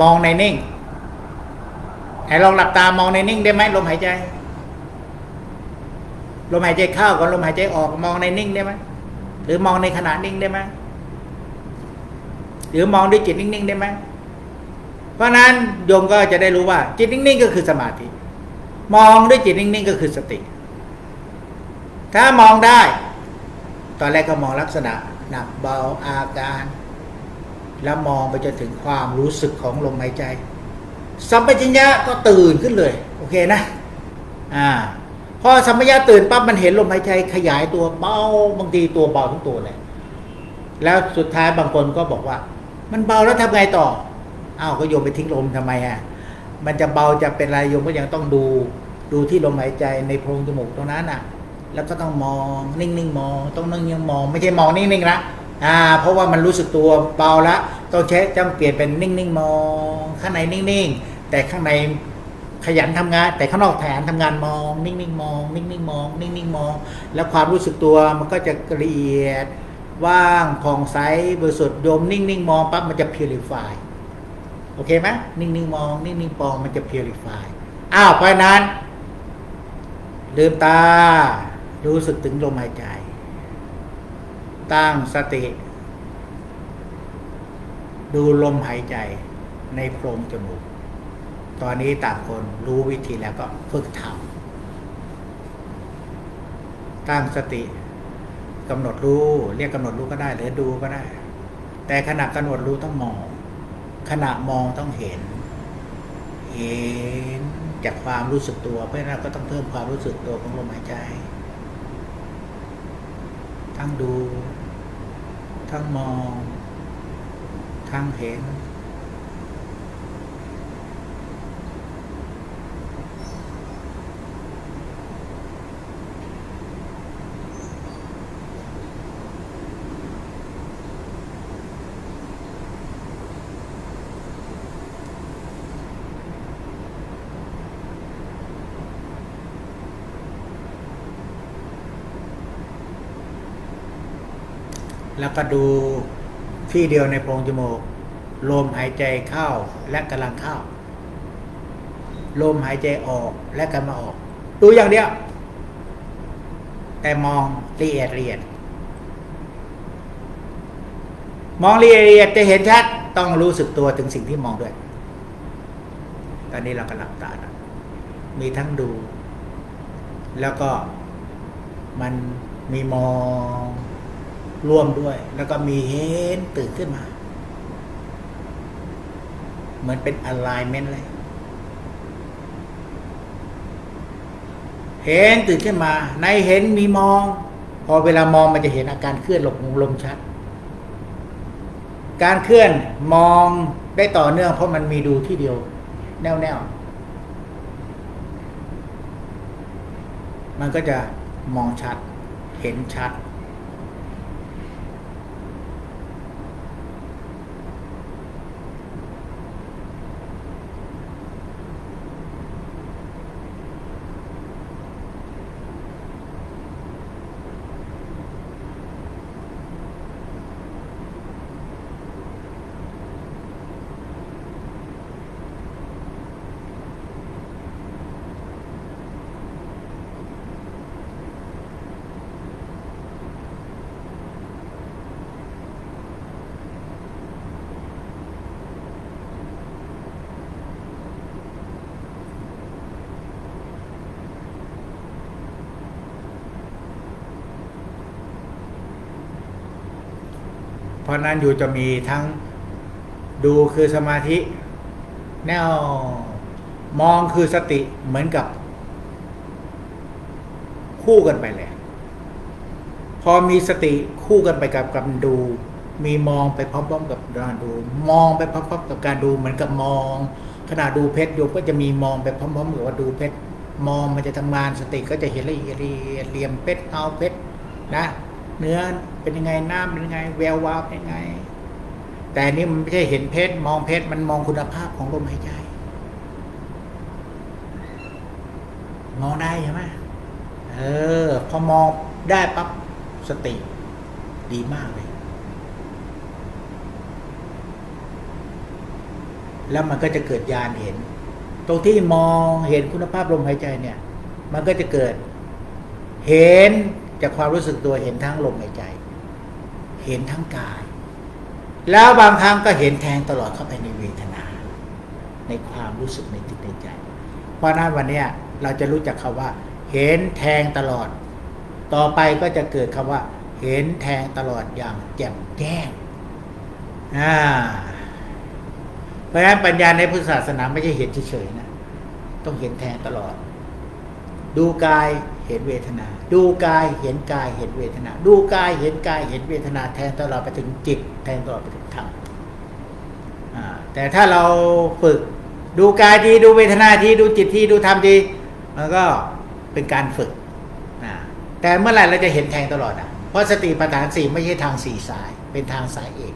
มองในนิ่ง ให้ลองหลับตามองในนิ่งได้ไหมลมหายใจ ลมหายใจเข้ากับลมหายใจออกมองในนิ่งได้ไหมหรือมองในขณะนิ่งได้ไหมหรือมองด้วยจิตนิ่งๆได้ไหมเพราะนั้นโยมก็จะได้รู้ว่า จิตนิ่งๆก็คือสมาธิ มองด้วยจิตนิ่งๆก็คือสติ ถ้ามองได้ ตอนแรกก็มองลักษณะหนักเบาอาการ แล้วมองไปจนถึงความรู้สึกของลมหายใจ สัมปชัญญะก็ตื่นขึ้นเลย โอเคนะ อ่า พอสัมปชัญญะตื่นปั๊บมันเห็นลมหายใจขยายตัวเบาบางทีตัวเบาทั้งตัวเลย แล้วสุดท้ายบางคนก็บอกว่า มันเบาแล้วทำไงต่ออ้าวก็โยมไปทิ้งลมทำไมอะมันจะเบาจะเป็นอะไรโยมก็ยังต้องดูดูที่ลมหายใจในโพรงจมูกตรงนั้นอะ แล้วก็ต้องมองนิ่งๆมอง ต้องนั่งยังมอง ไม่ใช่มองนิ่งๆละอ่า เพราะว่ามันรู้สึกตัวเบาละ ต้องใช้จำเปลี่ยนเป็นนิ่งๆมองข้างในนิ่งๆ แต่ข้างในขยันทำงาน แต่ข้างนอกแผนทำงานมอง นิ่งๆมอง นิ่งๆมอง นิ่งๆมอง แล้วความรู้สึกตัวมันก็จะละเอียดว่างผ่องใสบริสุทธิ์โยมนิ่งๆมองปั๊บมันจะพิวริฟายโอเคไหมนิ่งๆมอง นิ่งๆปองมันจะพิวริฟายอ้าวเพราะนั้นลืมตา รู้สึกถึงลมหายใจ ตั้งสติ ดูลมหายใจในโพรงจมูก ตอนนี้ต่างคนรู้วิธีแล้วก็ฝึกทำตั้งสติกำหนดรู้ เรียกกำหนดรู้ก็ได้ หรือดูก็ได้ แต่ขณะกำหนดรู้ต้องมอง ขณะมองต้องเห็น เห็นจากความรู้สึกตัว เพราะนั้นก็ต้องเพิ่มความรู้สึกตัวของลมหายใจ ทั้งดู ทั้งมอง ทั้งเห็นแล้วก็ดู ที่เดียวในโพรงจมูก ลมหายใจเข้าและกำลังเข้า ลมหายใจออกและกำลังออก ดูอย่างเดียว แต่มองละเอียดละเอียด มองละเอียดละเอียดจะเห็นชัดต้องรู้สึกตัวถึงสิ่งที่มองด้วย ตอนนี้เรากำลังตานะมีทั้งดู แล้วก็มันมีมอง ร่วมด้วย แล้วก็มีเห็นตื่นขึ้นมา เหมือนเป็นอะไรเมนเลยเห็นตื่นขึ้นมา ในเห็นมีมอง พอเวลามองมันจะเห็นอาการเคลื่อนหลบลมชัด การเคลื่อนมองได้ต่อเนื่องเพราะมันมีดูที่เดียว แน่วแน่วมันก็จะมองชัด เห็นชัด ราะนั้นอยู่จะมีทั้งดูคือสมาธิ แนวมองคือสติเหมือนกับ คู่กันไปเลยพอมีสติคู่กันไปกับการดู มีมองไปพร้อมๆกับการดู มองไปพร้อมๆกับการดูเหมือนกับมอง ขณะดูเพชรโยมก็จะมีมองไปพร้อมๆกับว่าดูเพชรมองมันจะทำงานสติก็จะเห็นละเอียดเหลี่ยมเพชรเอาเพชรนะ เนื้อเป็นยังไงน้ำเป็นยังไง แวววาวเป็นยังไง แต่นี่มันไม่ใช่เห็นเพชรมองเพชรมันมองคุณภาพของลมหายใจ มองได้ใช่ไหมเออ พอมองได้ปั๊บสติ ดีมากเลย แล้วมันก็จะเกิดญาณเห็น ตรงที่มองเห็นคุณภาพลมหายใจเนี่ย มันก็จะเกิด เห็น จากความรู้สึกตัวเห็นทั้งลมหายใจ เห็นทั้งกาย แล้วบางครั้งก็เห็นแทงตลอดเข้าไปในเวทนา ในความรู้สึกในจิตในใจ เพราะนั้นวันนี้เราจะรู้จักคาว่า เห็นแทงตลอด ต่อไปก็จะเกิดคำว่า เห็นแทงตลอดอย่างแจ่มแจ้งอ่าเพราะฉะนั้นปัญญาในพุทธศาสนาไม่ใช่เห็นเฉยๆนะ ต้องเห็นแทงตลอด ดูกาย เห็นเวทนา ดูกายเห็นกายเห็นเวทนา ดูกายเห็นกายเห็นเวทนา แทนตลอดไปถึงจิต แทนตลอดไปถึงธรรมแต่ถ้าเราฝึกดูกายดีดูเวทนาดีดูจิตที่ดูธรรมดีมันก็เป็นการฝึกแต่เมื่อไหร่เราจะเห็นแทงตลอดอะเพราะสติปัฏฐานสี่ไม่ใช่ทางสี่สาย เป็นทางสายเอก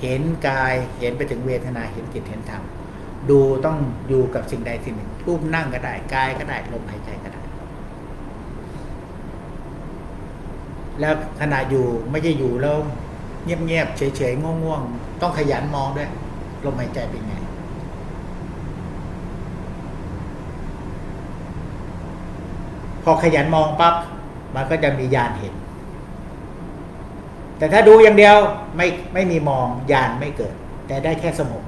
เห็นกายเห็นไปถึงเวทนาเห็นจิตเห็นธรรมดูต้องอยู่กับสิ่งใดสิ่งหนึ่ง รูปนั่งก็ได้กายก็ได้ลมหายใจก็ได้ แล้วขณะอยู่ไม่ใช่อยู่แล้ว เงียบๆเฉยๆง่วงๆต้องขยันมองด้วย ลมหายใจเป็นไงพอขยันมองปั๊บมันก็จะมีญาณเห็น แต่ถ้าดูอย่างเดียวไม่ไม่มีมองญาณไม่เกิด แต่ได้แค่สงบ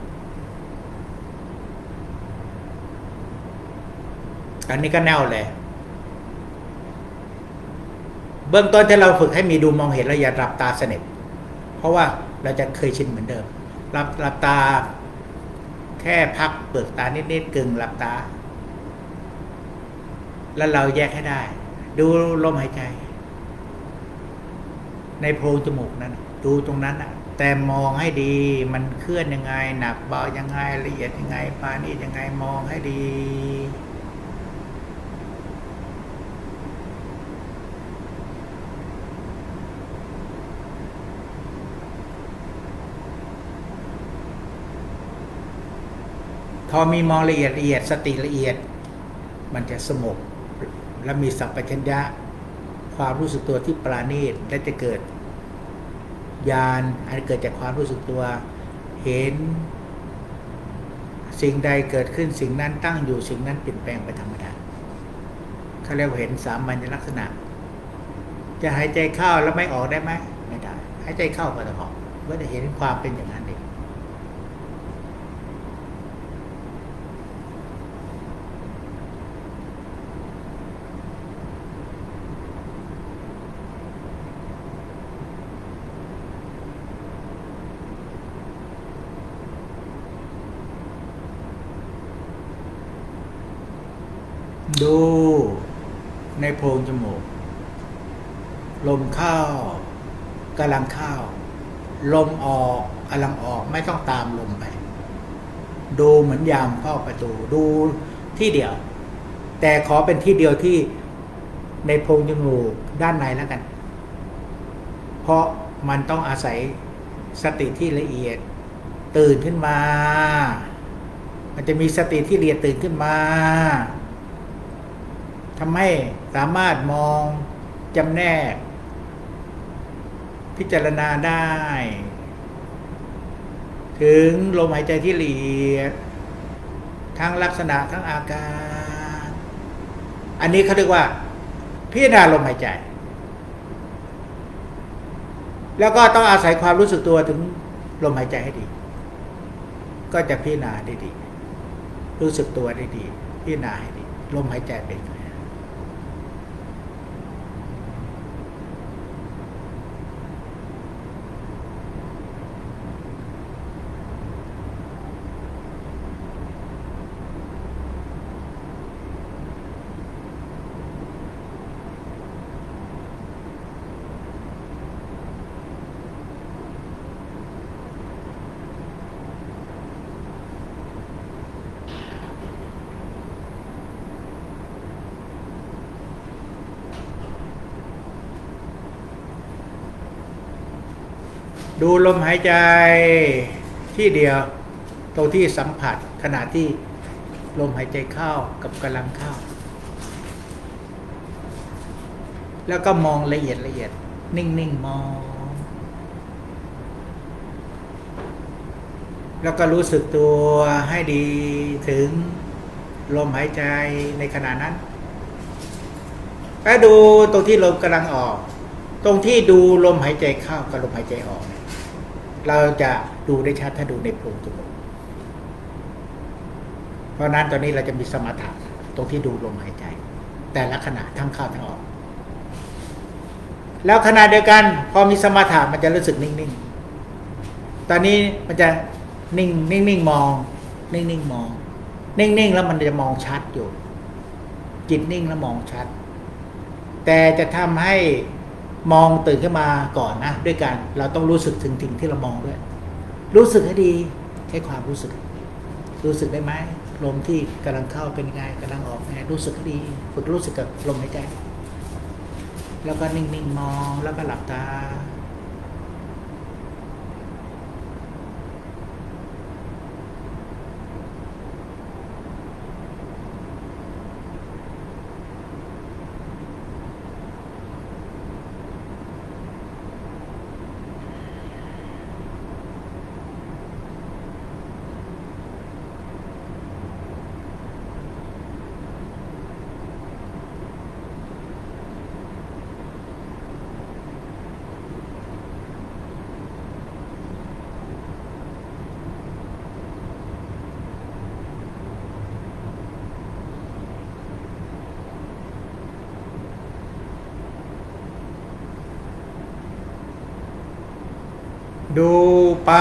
อันนี้ก็แน่วเลย เบื้องต้นที่เราฝึกให้มีดูมองเห็นเราอย่าหลับตาสนิทเพราะว่าเราจะเคยชินเหมือนเดิมหลับหลับตา แค่พักเปิดตานิดๆกึ่งหลับตา แล้วเราแยกให้ได้ ดูลมหายใจ ในโพรงจมูกนั้น ดูตรงนั้นอะแต่มองให้ดีมันเคลื่อนยังไง หนักเบายังไงละเอียดยังไงปานี่ยังไงมองให้ดี อมีมองละเอียดละเอียดสติละเอียด มันจะสงบและมีสัพพัญญะ ความรู้สึกตัวที่ปราณีตและจะเกิดญาณอันเกิดจากความรู้สึกตัว เห็น สิ่งใดเกิดขึ้นสิ่งนั้นตั้งอยู่สิ่งนั้นเปลี่ยนแปลงไปธรรมดาเขาเรียกว่าเห็นสามัญลักษณะ จะหายใจเข้าแล้วไม่ออกได้ไหมไม่ได้หายใจเข้าก็จะออกก็จะเห็นความเป็นอย่างนั้นดูใน โพรงจมูก ลมเข้ากำลังเข้า ลมออกกำลังออกไม่ต้องตามลมไป ดูเหมือนยามเข้าประตู ดูที่เดียว แต่ขอเป็นที่เดียวที่ในโพรงจมูกด้านในแล้วกัน เพราะมันต้องอาศัยสติที่ละเอียด ตื่นขึ้นมา มันจะมีสติที่ละเอียดตื่นขึ้นมา ทำให้สามารถมองจำแนก พิจารณาได้ ถึงลมหายใจที่ละเอียดทั้งลักษณะทั้งอาการ อันนี้เขาเรียกว่า พิจารณาลมหายใจ แล้วก็ต้องอาศัยความรู้สึกตัวถึงลมหายใจให้ดี ก็จะพิจารณาได้ดี รู้สึกตัวได้ดี พิจารณาให้ดี ลมหายใจเป็น ดูลมหายใจที่เดียวตรงที่สัมผัสขณะที่ลมหายใจเข้ากับกำลังเข้า แล้วก็มองละเอียดละเอียด นิ่งๆมอง แล้วก็รู้สึกตัวให้ดีถึงลมหายใจในขณะนั้นแล้วดูตรงที่ลมกำลังออก ตรงที่ดูลมหายใจเข้ากับลมหายใจออกเเราจะดูได้ชัดถ้าดูในโพรงจมูกเพราะนั้นตอนนี้เราจะมีสมถะตรงที่ดูลมหายใจ แต่ละขณะทั้งเข้าทั้งออก แล้วขณะเดียวกัน พอมีสมถะมันจะรู้สึกนิ่งๆ ตอนนี้มันจะนิ่งนิ่งนิ่งมอง นิ่งนิ่งมอง นิ่งนิ่งแล้วมันจะมองชัดอยู่จิตนิ่งแล้วมองชัด แต่จะทำให้ มองตื่นขึ้นมาก่อนนะด้วยกันเราต้องรู้สึกถึงสิ่งที่เรามองด้วย รู้สึกให้ดีแค่ความรู้สึก รู้สึกได้ไหมลมที่กำลังเข้าเป็นไงกำลังออกไงรู้สึกให้ดีฝึกรู้สึกกับลมหายใจแล้วก็นิ่งๆมองแล้วก็หลับตา ดู ไป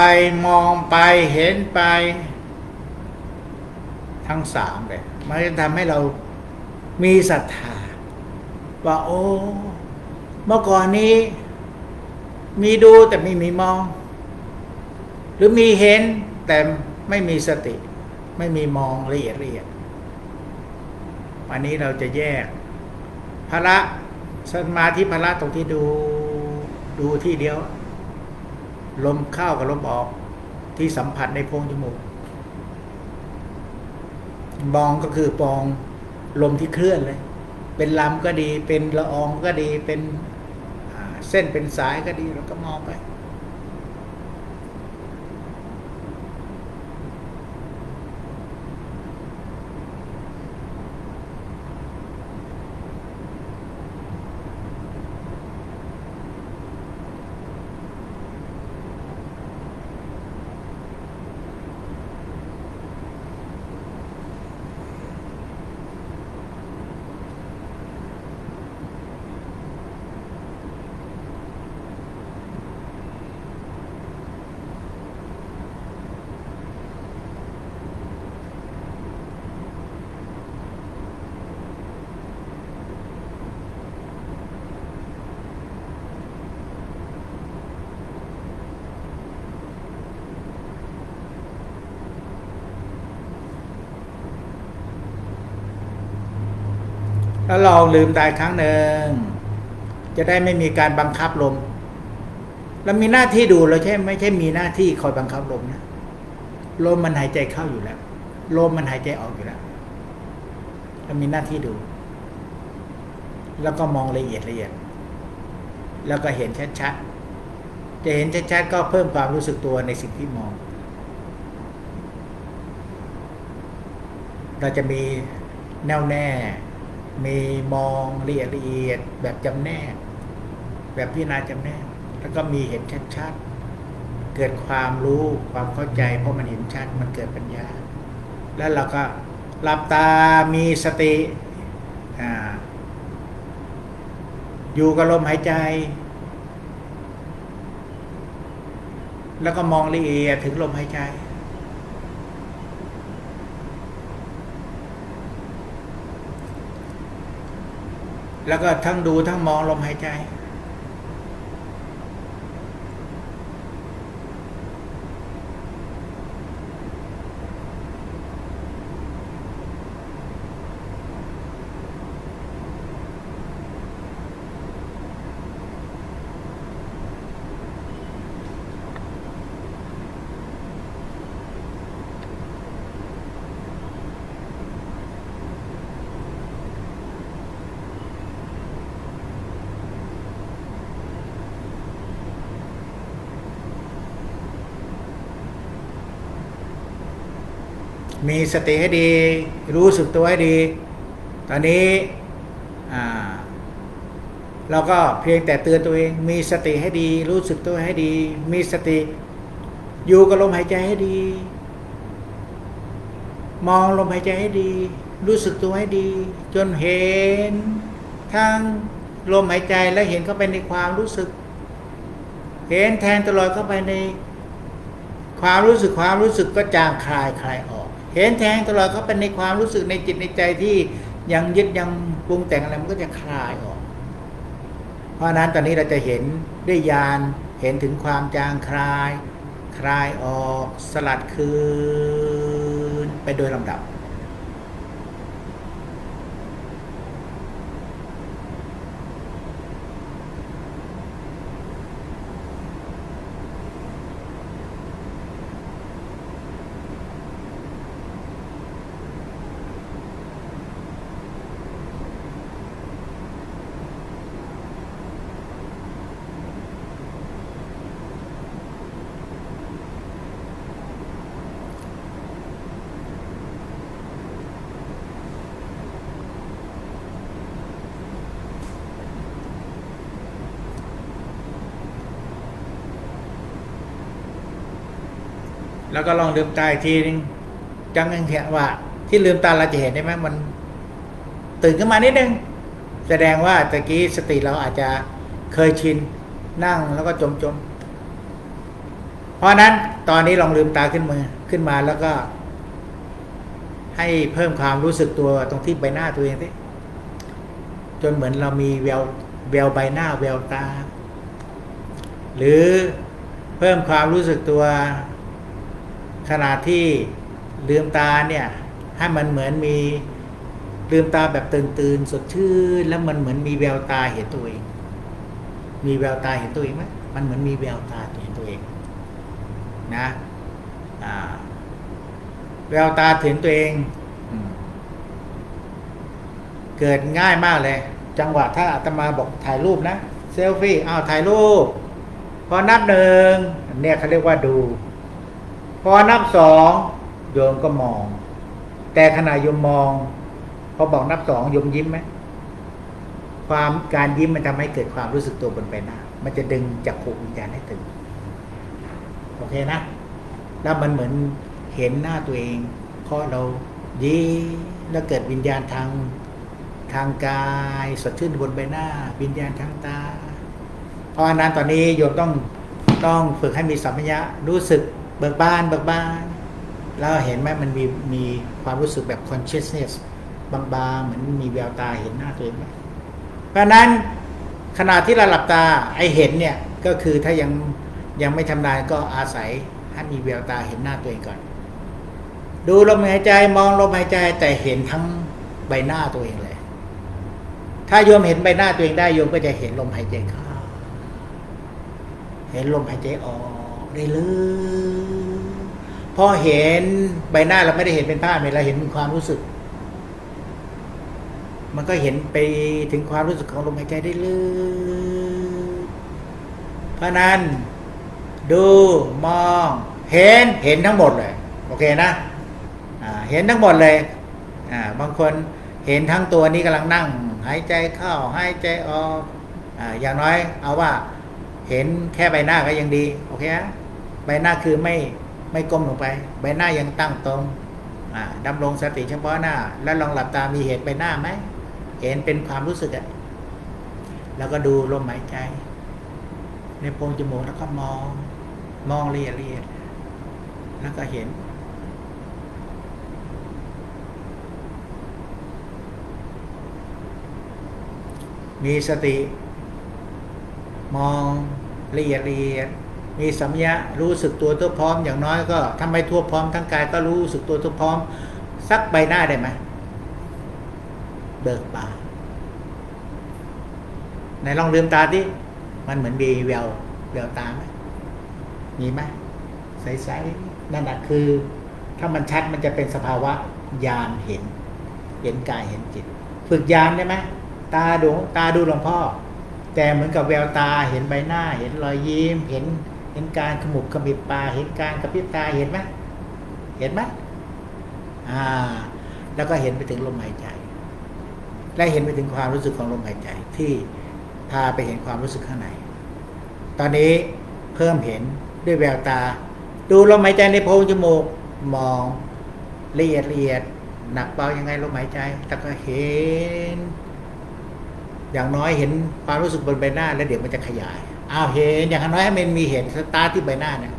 มองไปเห็นไป ทั้งสามเลยมันจะทำให้เรามีศรัทธา ว่าโอ้ เมื่อก่อนนี้ มีดูแต่ไม่มีมอง หรือมีเห็นแต่ไม่มีสติ ไม่มีมองละเอียดละเอียดวันนี้เราจะแยกพระสมาธิพระตรงที่ดูดูที่เดียว ลมเข้ากับลมออกที่สัมผัสในโพรงจมูกมองก็คือปองลมที่เคลื่อนเลย เป็นลำก็ดี เป็นละอองก็ดี เป็นเส้นเป็นสายก็ดีเราก็มองไป แลืมตายครั้งหนึ่ง จะได้ไม่มีการบังคับลมเรามีหน้าที่ดูเราใช่ไม่ใช่มีหน้าที่คอยบังคับลมนะลมมันหายใจเข้าอยู่แล้วลมมันหายใจออกอยู่แล้วเรามีหน้าที่ดู แล้วก็มองละเอียดละเอียด แล้วก็เห็นชัดๆจะเห็นชัดๆก็เพิ่มความรู้สึกตัวในสิ่งที่มอง เราจะมีแน่วแน่ มีมองละเอียดละเอียดแบบจำแนก แบบพิจารณาจำแนก แล้วก็มีเห็นชัดๆ เกิดความรู้ความเข้าใจ เพราะมันเห็นชัดมันเกิดปัญญา แล้วเราก็หลับตามีสติออยู่กับลมหายใจ แล้วก็มองละเอียดถึงลมหายใจ แล้วก็ทั้งดูทั้งมองลมหายใจ มีสติให้ดี รู้สึกตัวให้ดี ตอนนี้เราก็เพียงแต่เตือนตัวเอง มีสติให้ดี รู้สึกตัวให้ดี มีสติ อยู่กับลมหายใจให้ดี มองลมหายใจให้ดี รู้สึกตัวให้ดี จนเห็นทั้งลมหายใจและเห็นเข้าไปในความรู้สึก เห็นแทนตลอดเข้าไปในความรู้สึกความรู้สึกก็จางคลายคลายออก เห็นแทงตลอดเขาเป็นในความรู้สึกในจิตในใจที่ยังยึดยังปรุงแต่งอะไรมันก็จะคลายออก เพราะนั้นตอนนี้เราจะเห็นด้วยานเห็นถึงความจางคลาย คลายออกสลัดคืนไปโดยลำดับ แล้วก็ลองลืมตาอีกทีนึงจังเห็นว่า ที่ลืมตาเราจะเห็นได้ไหมมัน ตื่นขึ้นมานิดนึงแสดงว่าตะกี้สติเราอาจจะเคยชินนั่งแล้วก็จมจมเพราะนั้นตอนนี้ลองลืมตาขึ้นมือขึ้นมาแล้วก็ ให้เพิ่มความรู้สึกตัวตรงที่ใบหน้าตัวเองสิจนเหมือนเรามีแววแววใบหน้าแววตา หรือเพิ่มความรู้สึกตัว ขณะที่ลืมตาเนี่ยให้มันเหมือนมีลืมตาแบบตื่นตื่นสดชื่นแล้วมันเหมือนมีแววตาเห็นตัวเอง มีแววตาเห็นตัวเองไหมมันเหมือนมีแววตาเห็นตัวเองนะแววตาเห็นตัวเอง เกิดง่ายมากเลย จังหวะถ้าอาตมาบอกถ่ายรูปนะเซลฟี่อ้าวถ่ายรูป พอนับหนึ่งเนี่ยเขาเรียกว่าดู พอนับสองโยมก็มอง แต่ขณะโยมมองพอบอกนับสองโยมยิ้มไหมความการยิ้มมันทำให้เกิดความรู้สึกตัวบนใบหน้า มันจะดึงจากขูวิญญาณให้ตึงโอเคนะ แล้วมันเหมือนเห็นหน้าตัวเองเพราะเรายิ้มแล้วเกิดวิญญาณทางทางกายสดชื่นบนใบหน้า วิญญาณทางตา เพราะนั้นตอนนี้โยมต้องต้องฝึกให้มีสัมผัสรู้สึก เบิกบานเบิกบานแล้วเห็นไหมมันมีมีความรู้สึกแบบ consciousness บางๆเหมือนมีแววตาเห็นหน้าตัวเองไหมเพราะนั้นขณะที่เราหลับตาไอเห็นเนี่ยก็คือถ้ายังยังไม่ทำนานก็อาศัยให้มีแววตาเห็นหน้าตัวเองก่อน ดูลมหายใจมองลมหายใจแต่เห็นทั้งใบหน้าตัวเองเลย ถ้าโยมเห็นใบหน้าตัวเองได้โยมก็จะเห็นลมหายใจเข้าเห็นลมหายใจออก ได้เลยพอเห็นใบหน้าเราไม่ได้เห็นเป็นภาพเราเห็นเป็นความรู้สึก มันก็เห็นไปถึงความรู้สึกของลมหายใจได้เลยเพราะนั้น ดูมอง เห็นเห็นทั้งหมดเลย โอเคนะเห็นทั้งหมดเลยบางคนเห็นทั้งตัวนี้กำลังนั่ง หายใจเข้าหายใจออกอย่างน้อย เอาว่า เห็นแค่ใบหน้าก็ยังดี โอเคนะ ใบหน้าคือไม่ไม่ก้มลงไป ใบหน้ายังตั้งตรงดำรงสติเฉพาะหน้า แล้วลองหลับตามีเหตุใบหน้าไหมเห็นเป็นความรู้สึกอะแล้วก็ดูลมหายใจ ในโพรงจมูกแล้วก็มอง มองเรียเรียแล้วก็เห็น มีสติ มองละเอียดละเอียด มีสัมยะรู้สึกตัวทั่วพร้อมอย่างน้อยก็ทำไมทั่วพร้อมทั้งกายก็รู้สึกตัวทั่วพร้อม สักใบหน้าได้ไหมเบิกบานไหนลองลืมตาดิมันเหมือนมีแววแววตาไหมมีไหมใสๆนั่นแหะคือ ถ้ามันชัดมันจะเป็นสภาวะญาณเห็น เห็นกายเห็นจิต ฝึกญาณได้ไหมตาดูตาดูหลวงพ่อ แต่เหมือนกับแววตาเห็นใบหน้า เห็นรอยยิ้มเห็น เห็นการขมุบขมิบตาเห็นการกระพริบตาเห็นไหมเห็นไหมอ่า แล้วก็เห็นไปถึงลมหายใจ และเห็นไปถึงความรู้สึกของลมหายใจ ที่พาไปเห็นความรู้สึกข้างใน ตอนนี้เพิ่มเห็นด้วยแววตา ดูลมหายใจในโพรงจมูกมองละเอียดละเอียดหนักเบายังไงลมหายใจแล้วก็เห็น อย่างน้อยเห็นความรู้สึกบนใบหน้า แล้วเดี๋ยวมันจะขยาย อ้าวเห็นอย่างน้อยให้มันมีเห็นสตาร์ทที่ใบหน้าเนี่ย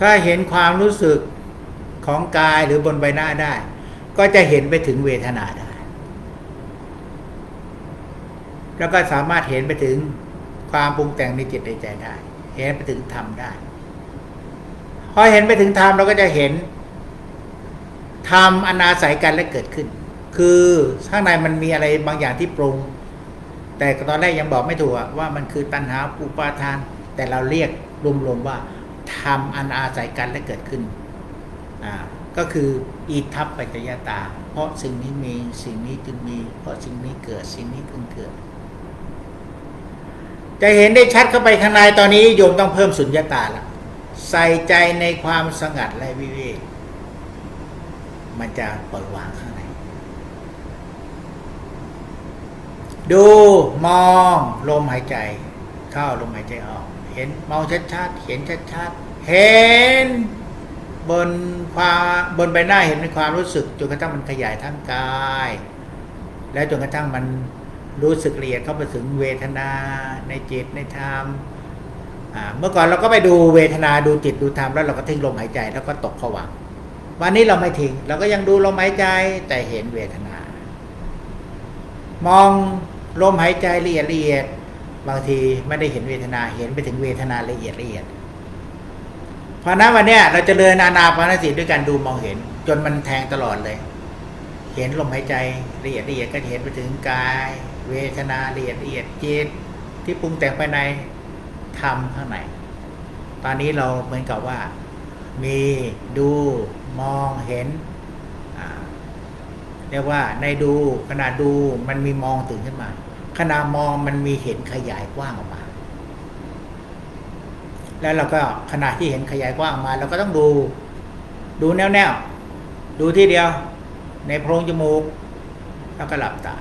ถ้าเห็นความรู้สึกของกายหรือบนใบหน้าได้ ก็จะเห็นไปถึงเวทนาได้ แล้วก็สามารถเห็นไปถึงความปรุงแต่งในจิตในใจได้ เห็นไปถึงธรรมได้ พอเห็นไปถึงธรรมเราก็จะเห็นธรรมอนาศัยกันและเกิดขึ้น คือข้างในมันมีอะไรบางอย่างที่ปรุง แต่ตอนแรกยังบอกไม่ถูกว่ามันคือตัณหาอุปาทาน แต่เราเรียกรวมๆว่า ทำอันอาศัยกันและเกิดขึ้นก็คืออีทัพปัจจยตา เพราะสิ่งนี้มีสิ่งนี้จึงมี เพราะสิ่งนี้เกิดสิ่งนี้จึงเกิด จะเห็นได้ชัดเข้าไปข้างในตอนนี้โยมต้องเพิ่มสุญญตาละใส่ใจในความสงัดและวิเวกมันจะปล่อยวางข้างในดูมองลมหายใจ เข้าลมหายใจออก ห็นมองชัดๆเห็นชัดๆเห็นบนความบนใบหน้าเห็นในความรู้สึกจนกระทั่งมันขยายทั้งกาย แล้วจนกระทั่งมันรู้สึกละเอียดเข้าไปถึงเวทนาในจิตในธรรมเมื่อก่อนเราก็ไปดูเวทนาดูจิตดูธรรมแล้วเราก็ทิ้งลมหายใจแล้วก็ตกผวังวันนี้เราไม่ทิ้งเราก็ยังดูลมหายใจแต่เห็นเวทนา มองลมหายใจละเอียดละเอียด บางทีไม่ได้เห็นเวทนาเห็นไปถึงเวทนาละเอียดละเอียดเพราะนั้นวันนี้เราจะเริญอานาปานสติด้วยการดูมองเห็น จนมันแทงตลอดเลย เห็นลมหายใจละเอียดละเอียดก็เห็นไปถึงกาย เวทนาละเอียดละเอียดจิตที่ปรุงแต่งภายในธรรมข้างในตอนนี้เราเหมือนกับว่า มีดูมองเห็นเรียกว่าในดูขณะดูมันมีมองตื่นขึ้นมา ขณะมองมันมีเห็นขยายกว้างออกมา แล้วเราก็ขณะที่เห็นขยายกว้างออกมา เราก็ต้องดู ดูแนวแนวดูที่เดียว ในโพรงจมูก แล้วก็หลับตา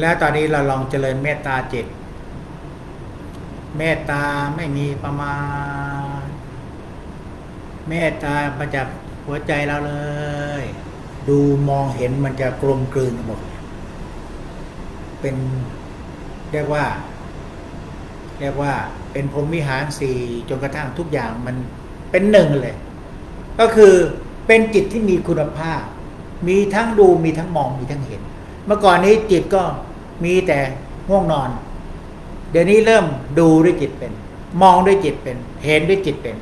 แล้วตอนนี้เราลองเจริญเมตตาจิต เมตตาไม่มีประมาณ เมตตามาจากหัวใจเราเลย ดูมองเห็นมันจะกลมกลืนหมด เป็นเรียกว่า เรียกว่า เป็นพรมวิหารสี่จนกระทั่งทุกอย่างมันเป็นหนึ่งเลย ก็คือเป็นจิตที่มีคุณภาพ มีทั้งดูมีทั้งมองมีทั้งเห็น เมื่อก่อนนี้จิตก็ มีแต่ง่วงนอน เดี๋ยวนี้เริ่มดูด้วยจิตเป็น มองด้วยจิตเป็น เห็นด้วยจิตเป็น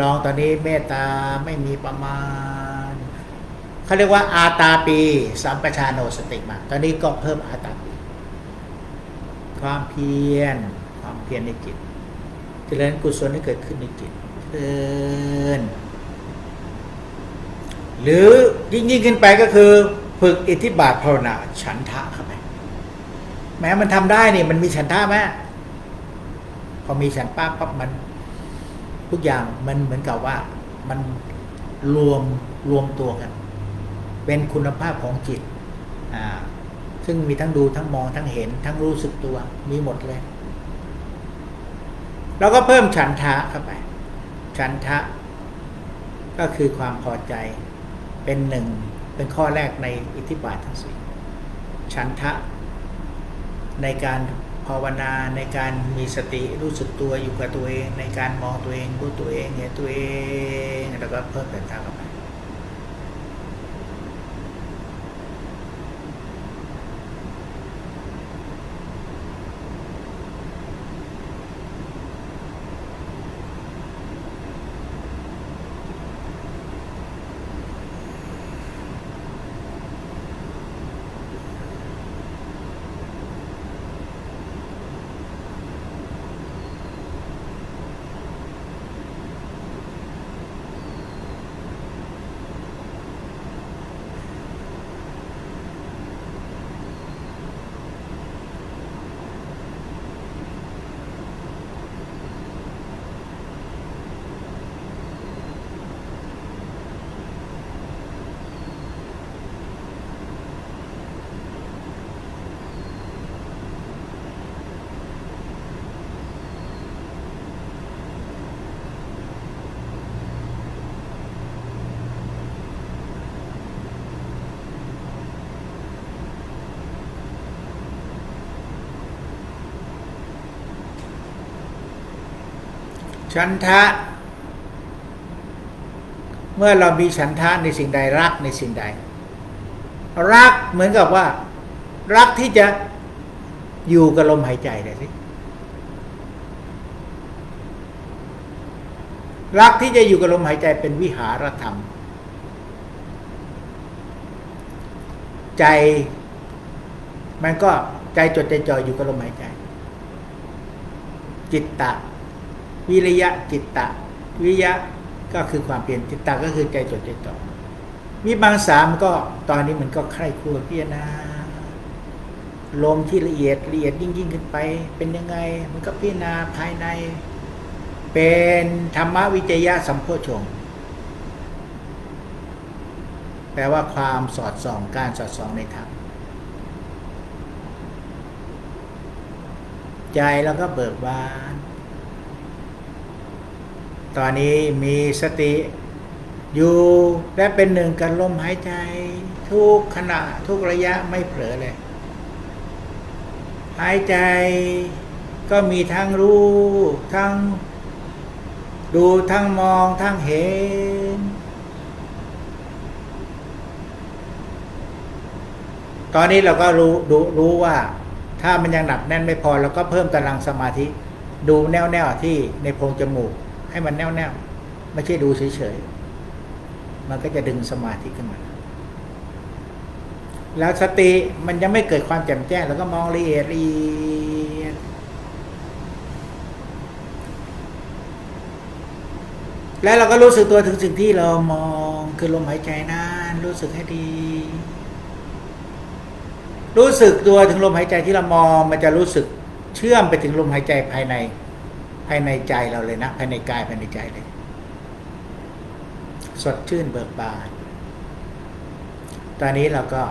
ลองตอนนี้เมตตาไม่มีประมาณเขาเรียกว่าอาตาปีสัมปชานโนสติมา ตอนนี้ก็เพิ่มอาตาปีความเพียรความเพียรในจิตเจริญกุศลที่เกิดขึ้นในจิตเพินหรือยิ่งยิ่งขึ้นไปก็คือ ฝึกอิทธิบาทภาวนาฉันทะเข้าไป แม้มันทำได้นี่มันมีฉันทะไหมพอมีฉันป้าปั๊บมัน ทุกอย่างมันเหมือนกับว่ามันรวมรวมตัวกัน เป็นคุณภาพของจิต อ่า ซึ่งมีทั้งดูทั้งมองทั้งเห็น ทั้งรู้สึกตัว มีหมดเลยเราก็เพิ่มฉันทะเข้าไป ฉันทะ ก็คือความพอใจเป็นหนึ่งเป็นข้อแรกในอิทธิบาททั้งสี่ฉันทะ ในการภาวนาในการมีสติรู้สึกตัวอยู่กับตัวเอง ในการมองตัวเองดูตัวเองเห็นตัวเองแล้วก็เพิ่มฉันทะเข้ามป ฉันทะ เมื่อเรามีฉันทะในสิ่งใดรักในสิ่งใด รักเหมือนกับว่า รักที่จะอยู่กับลมหายใจเลยสิรักที่จะอยู่กับลมหายใจเป็นวิหารธรรม ใจ มันก็ใจจดใจจ่ออยู่กับลมหายใจ จิตตะ วิริยะจิตตะ วิริยะก็คือความเปลี่ยนจิตตะก็คือใจจดใจจ่อมีบางสามก็ตอนนี้มันก็ใคร่ครวญพิจารณาลมที่ละเอียดละเอียดยิ่งยิ่งขึ้นไป เป็นยังไง มันก็พิจารณาภายใน เป็นธรรมวิจยะสัมโพชงแปลว่าความสอดส่องการสอดส่องในธรรมใจแล้วก็เบิกบาน ตอนนี้มีสติ อยู่และเป็นหนึ่งกันลมหายใจ ทุกขณะทุกระยะไม่เผลอเลย หายใจก็มีทั้งรู้ ทั้ง ดูทั้งมองทั้งเห็น ตอนนี้เราก็รู้รู้รู้ว่า ถ้ามันยังหนักแน่นไม่พอเราก็เพิ่มกำลังสมาธิ ดูแน่วแนวที่ในโพรงจมูก ให้มันแน่วแน่ไม่ใช่ดูเฉยๆ มันก็จะดึงสมาธิขึ้นมา แล้วสติมันยังไม่เกิดความแจ่มแจ้ง แล้วก็มองละเอียดละเอียดแล้วเราก็รู้สึกตัวถึงสิ่งที่เรามองคือลมหายใจนั้นรู้สึกให้ดี รู้สึกตัวถึงลมหายใจที่เรามอง มันจะรู้สึกเชื่อมไปถึงลมหายใจภายใน ภายในใจเราเลยนะภายในกายภายในใจเลย สดชื่นเบิกบาน ตอนนี้เราก็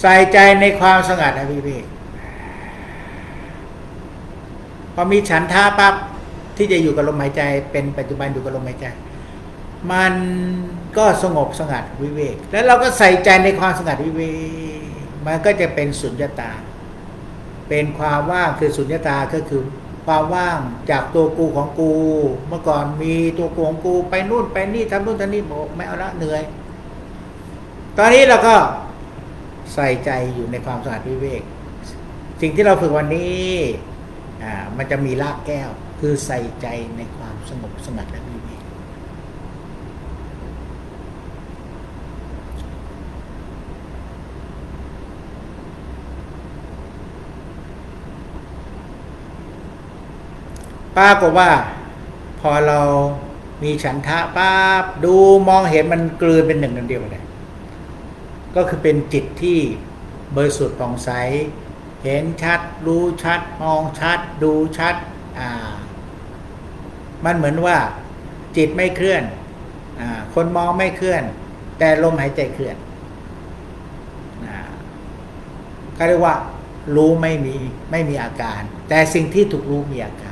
ใส่ใจในความสงัดนะพี่พี่พอมีฉันท่าปั๊บที่จะอยู่กับลมหายใจ เป็นปัจจุบันอยู่กับลมหายใจ มันก็สงบสงัดวิเวก แล้วเราก็ใส่ใจในความสงัดวิเวก มันก็จะเป็นสุญญตา เป็นความว่างคือสุญญตาก็คือ ความว่างจากตัวกูของกู เมื่อก่อนมีตัวกูของกูไปนู่นไปนี่ทำนู่นทำนี่บอกไม่เอาละเหนื่อย ตอนนี้เราก็ใส่ใจอยู่ในความสะอาดวิเวก สิ่งที่เราฝึกวันนี้ อ่า มันจะมีรากแก้ว คือใส่ใจในความสงบสงัดและวิเวก ป้ากว่า พอเรามีฉันทะป้าบดูมองเห็นมันกลืนเป็นหนึ่งนันเดียวเลยก็คือเป็นจิตที่บริสุทธิ์ผ่องใส เห็นชัด รู้ชัด มองชัด ดูชัด อ่า มันเหมือนว่า จิตไม่เคลื่อนอคนมองไม่เคลื่อน แต่ลมหายใจเคลื่อนเขาเรียกว่า รู้ไม่มีไม่มีอาการ แต่สิ่งที่ถูกรู้มีอาการ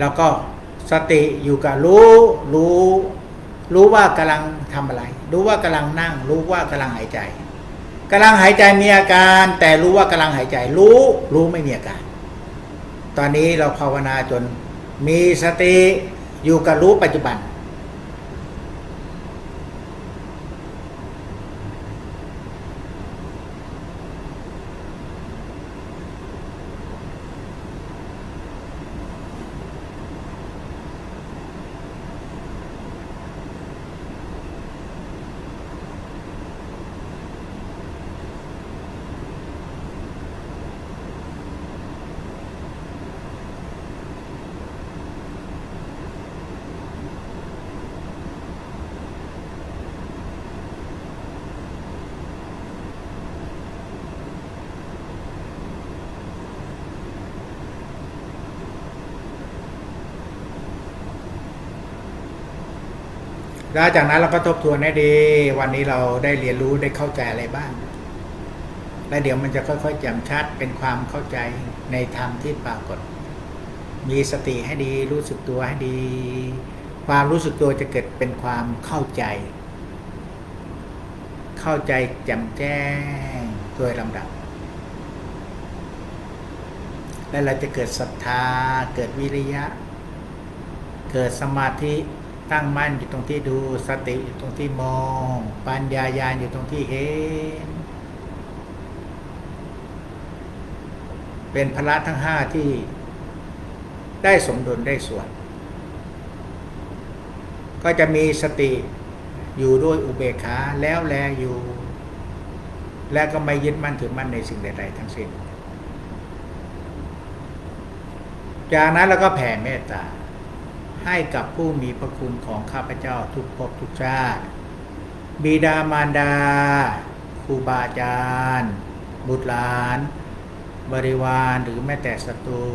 แล้วก็สติอยู่กับรู้รู้รู้ว่ากำลังทำอะไร รู้ว่ากำลังนั่ง รู้ว่ากำลังหายใจกำลังหายใจมีอาการ แต่รู้ว่ากำลังหายใจ รู้รู้ไม่มีอาการ ตอนนี้เราภาวนาจนมีสติอยู่กับรู้ปัจจุบัน แล้วจากนั้นเราก็ทบทวนให้ดี วันนี้เราได้เรียนรู้ได้เข้าใจอะไรบ้าง และเดี๋ยวมันจะค่อยๆแจ่มชัดเป็นความเข้าใจในธรรมที่ปรากฏ มีสติให้ดี รู้สึกตัวให้ดี ความรู้สึกตัวจะเกิดเป็นความเข้าใจ เข้าใจแจ่มแจ้งโดยลำดับ และเราจะเกิดศรัทธาเกิดวิริยะ เกิดสมาธิ ตั้งมั่นอยู่ตรงที่ดูสติอยู่ตรงที่มอง ปัญญายาณอยู่ตรงที่เห็น เป็นพละทั้งห้าที่ได้สมดุลได้ส่วน ก็จะมีสติอยู่ด้วยอุเบกขาแล้วแลอยู่ และก็ไม่ยึดมั่นถือมั่นในสิ่งใดๆทั้งสิ้น จากนั้นเราก็แผ่เมตตา ให้กับผู้มีพระคุณของข้าพเจ้าทุกภพทุกชาติ บิดามารดาครูบาอาจารย์ บุตรหลาน บริวารหรือแม้แต่ศัตรู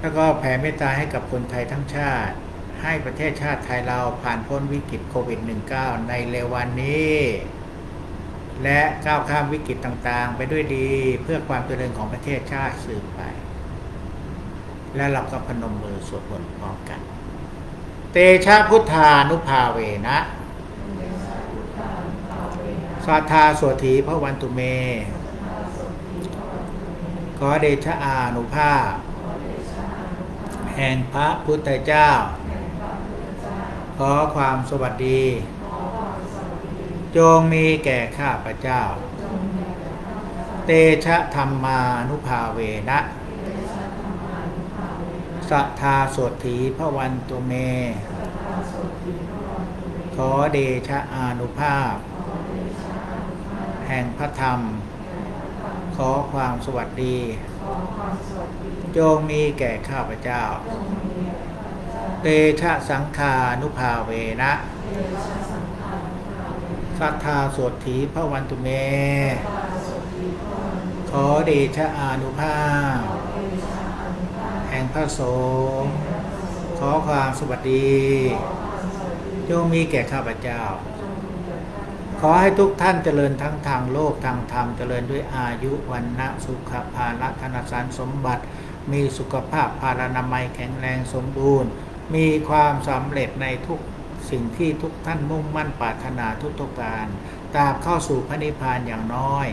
แล้วก็แผ่เมตตาให้กับคนไทยทั้งชาติ ให้ประเทศชาติไทยเราผ่านพ้นวิกฤตโควิด -19 ในเร็ววันนี้ และก้าวข้ามวิกฤตต่างๆ ไปด้วยดีเพื่อความเจริญของประเทศชาติสืบไป และเราก็พนมมือสวดมนต์พร้อมกัน เตชะพุทธานุภาเวนะสัทธาสวถีพระวันตุเม ขอเดชะอานุภาพ แห่งพระพุทธเจ้า ขอความสวัสดี จงมีแก่ข้าพระเจ้า เตชะธรรมานุภาเวนะ สัทธาสดถีพระวันตุเม ขอเดชะอานุภาพ แห่งพระธรรม ขอความสวัสดี จงมีแก่ข้าพเจ้า เตชะสังคานุภาเวนะสัทธาสดถีพระวันตุเม ขอเดชะอานุภาพ พระสงฆ์ขอความสวัสดีจงมีแก่ข้าพเจ้า ขอให้ทุกท่านเจริญทั้งทางโลกทางธรรมเจริญด้วยอายุวันนะสุขภาละธนสารสมบัติ มีสุขภาพภารานามัยแข็งแรงสมบูรณ์ มีความสำเร็จในทุกสิ่งที่ทุกท่านมุ่งมั่นปรารถนาทุกๆการตามเข้าสู่พระนิพพานอย่างน้อย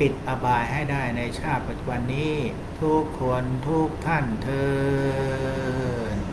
ปิดอบายให้ได้ในชาติปัจจุบันนี้ ทุกคนทุกท่านเธอ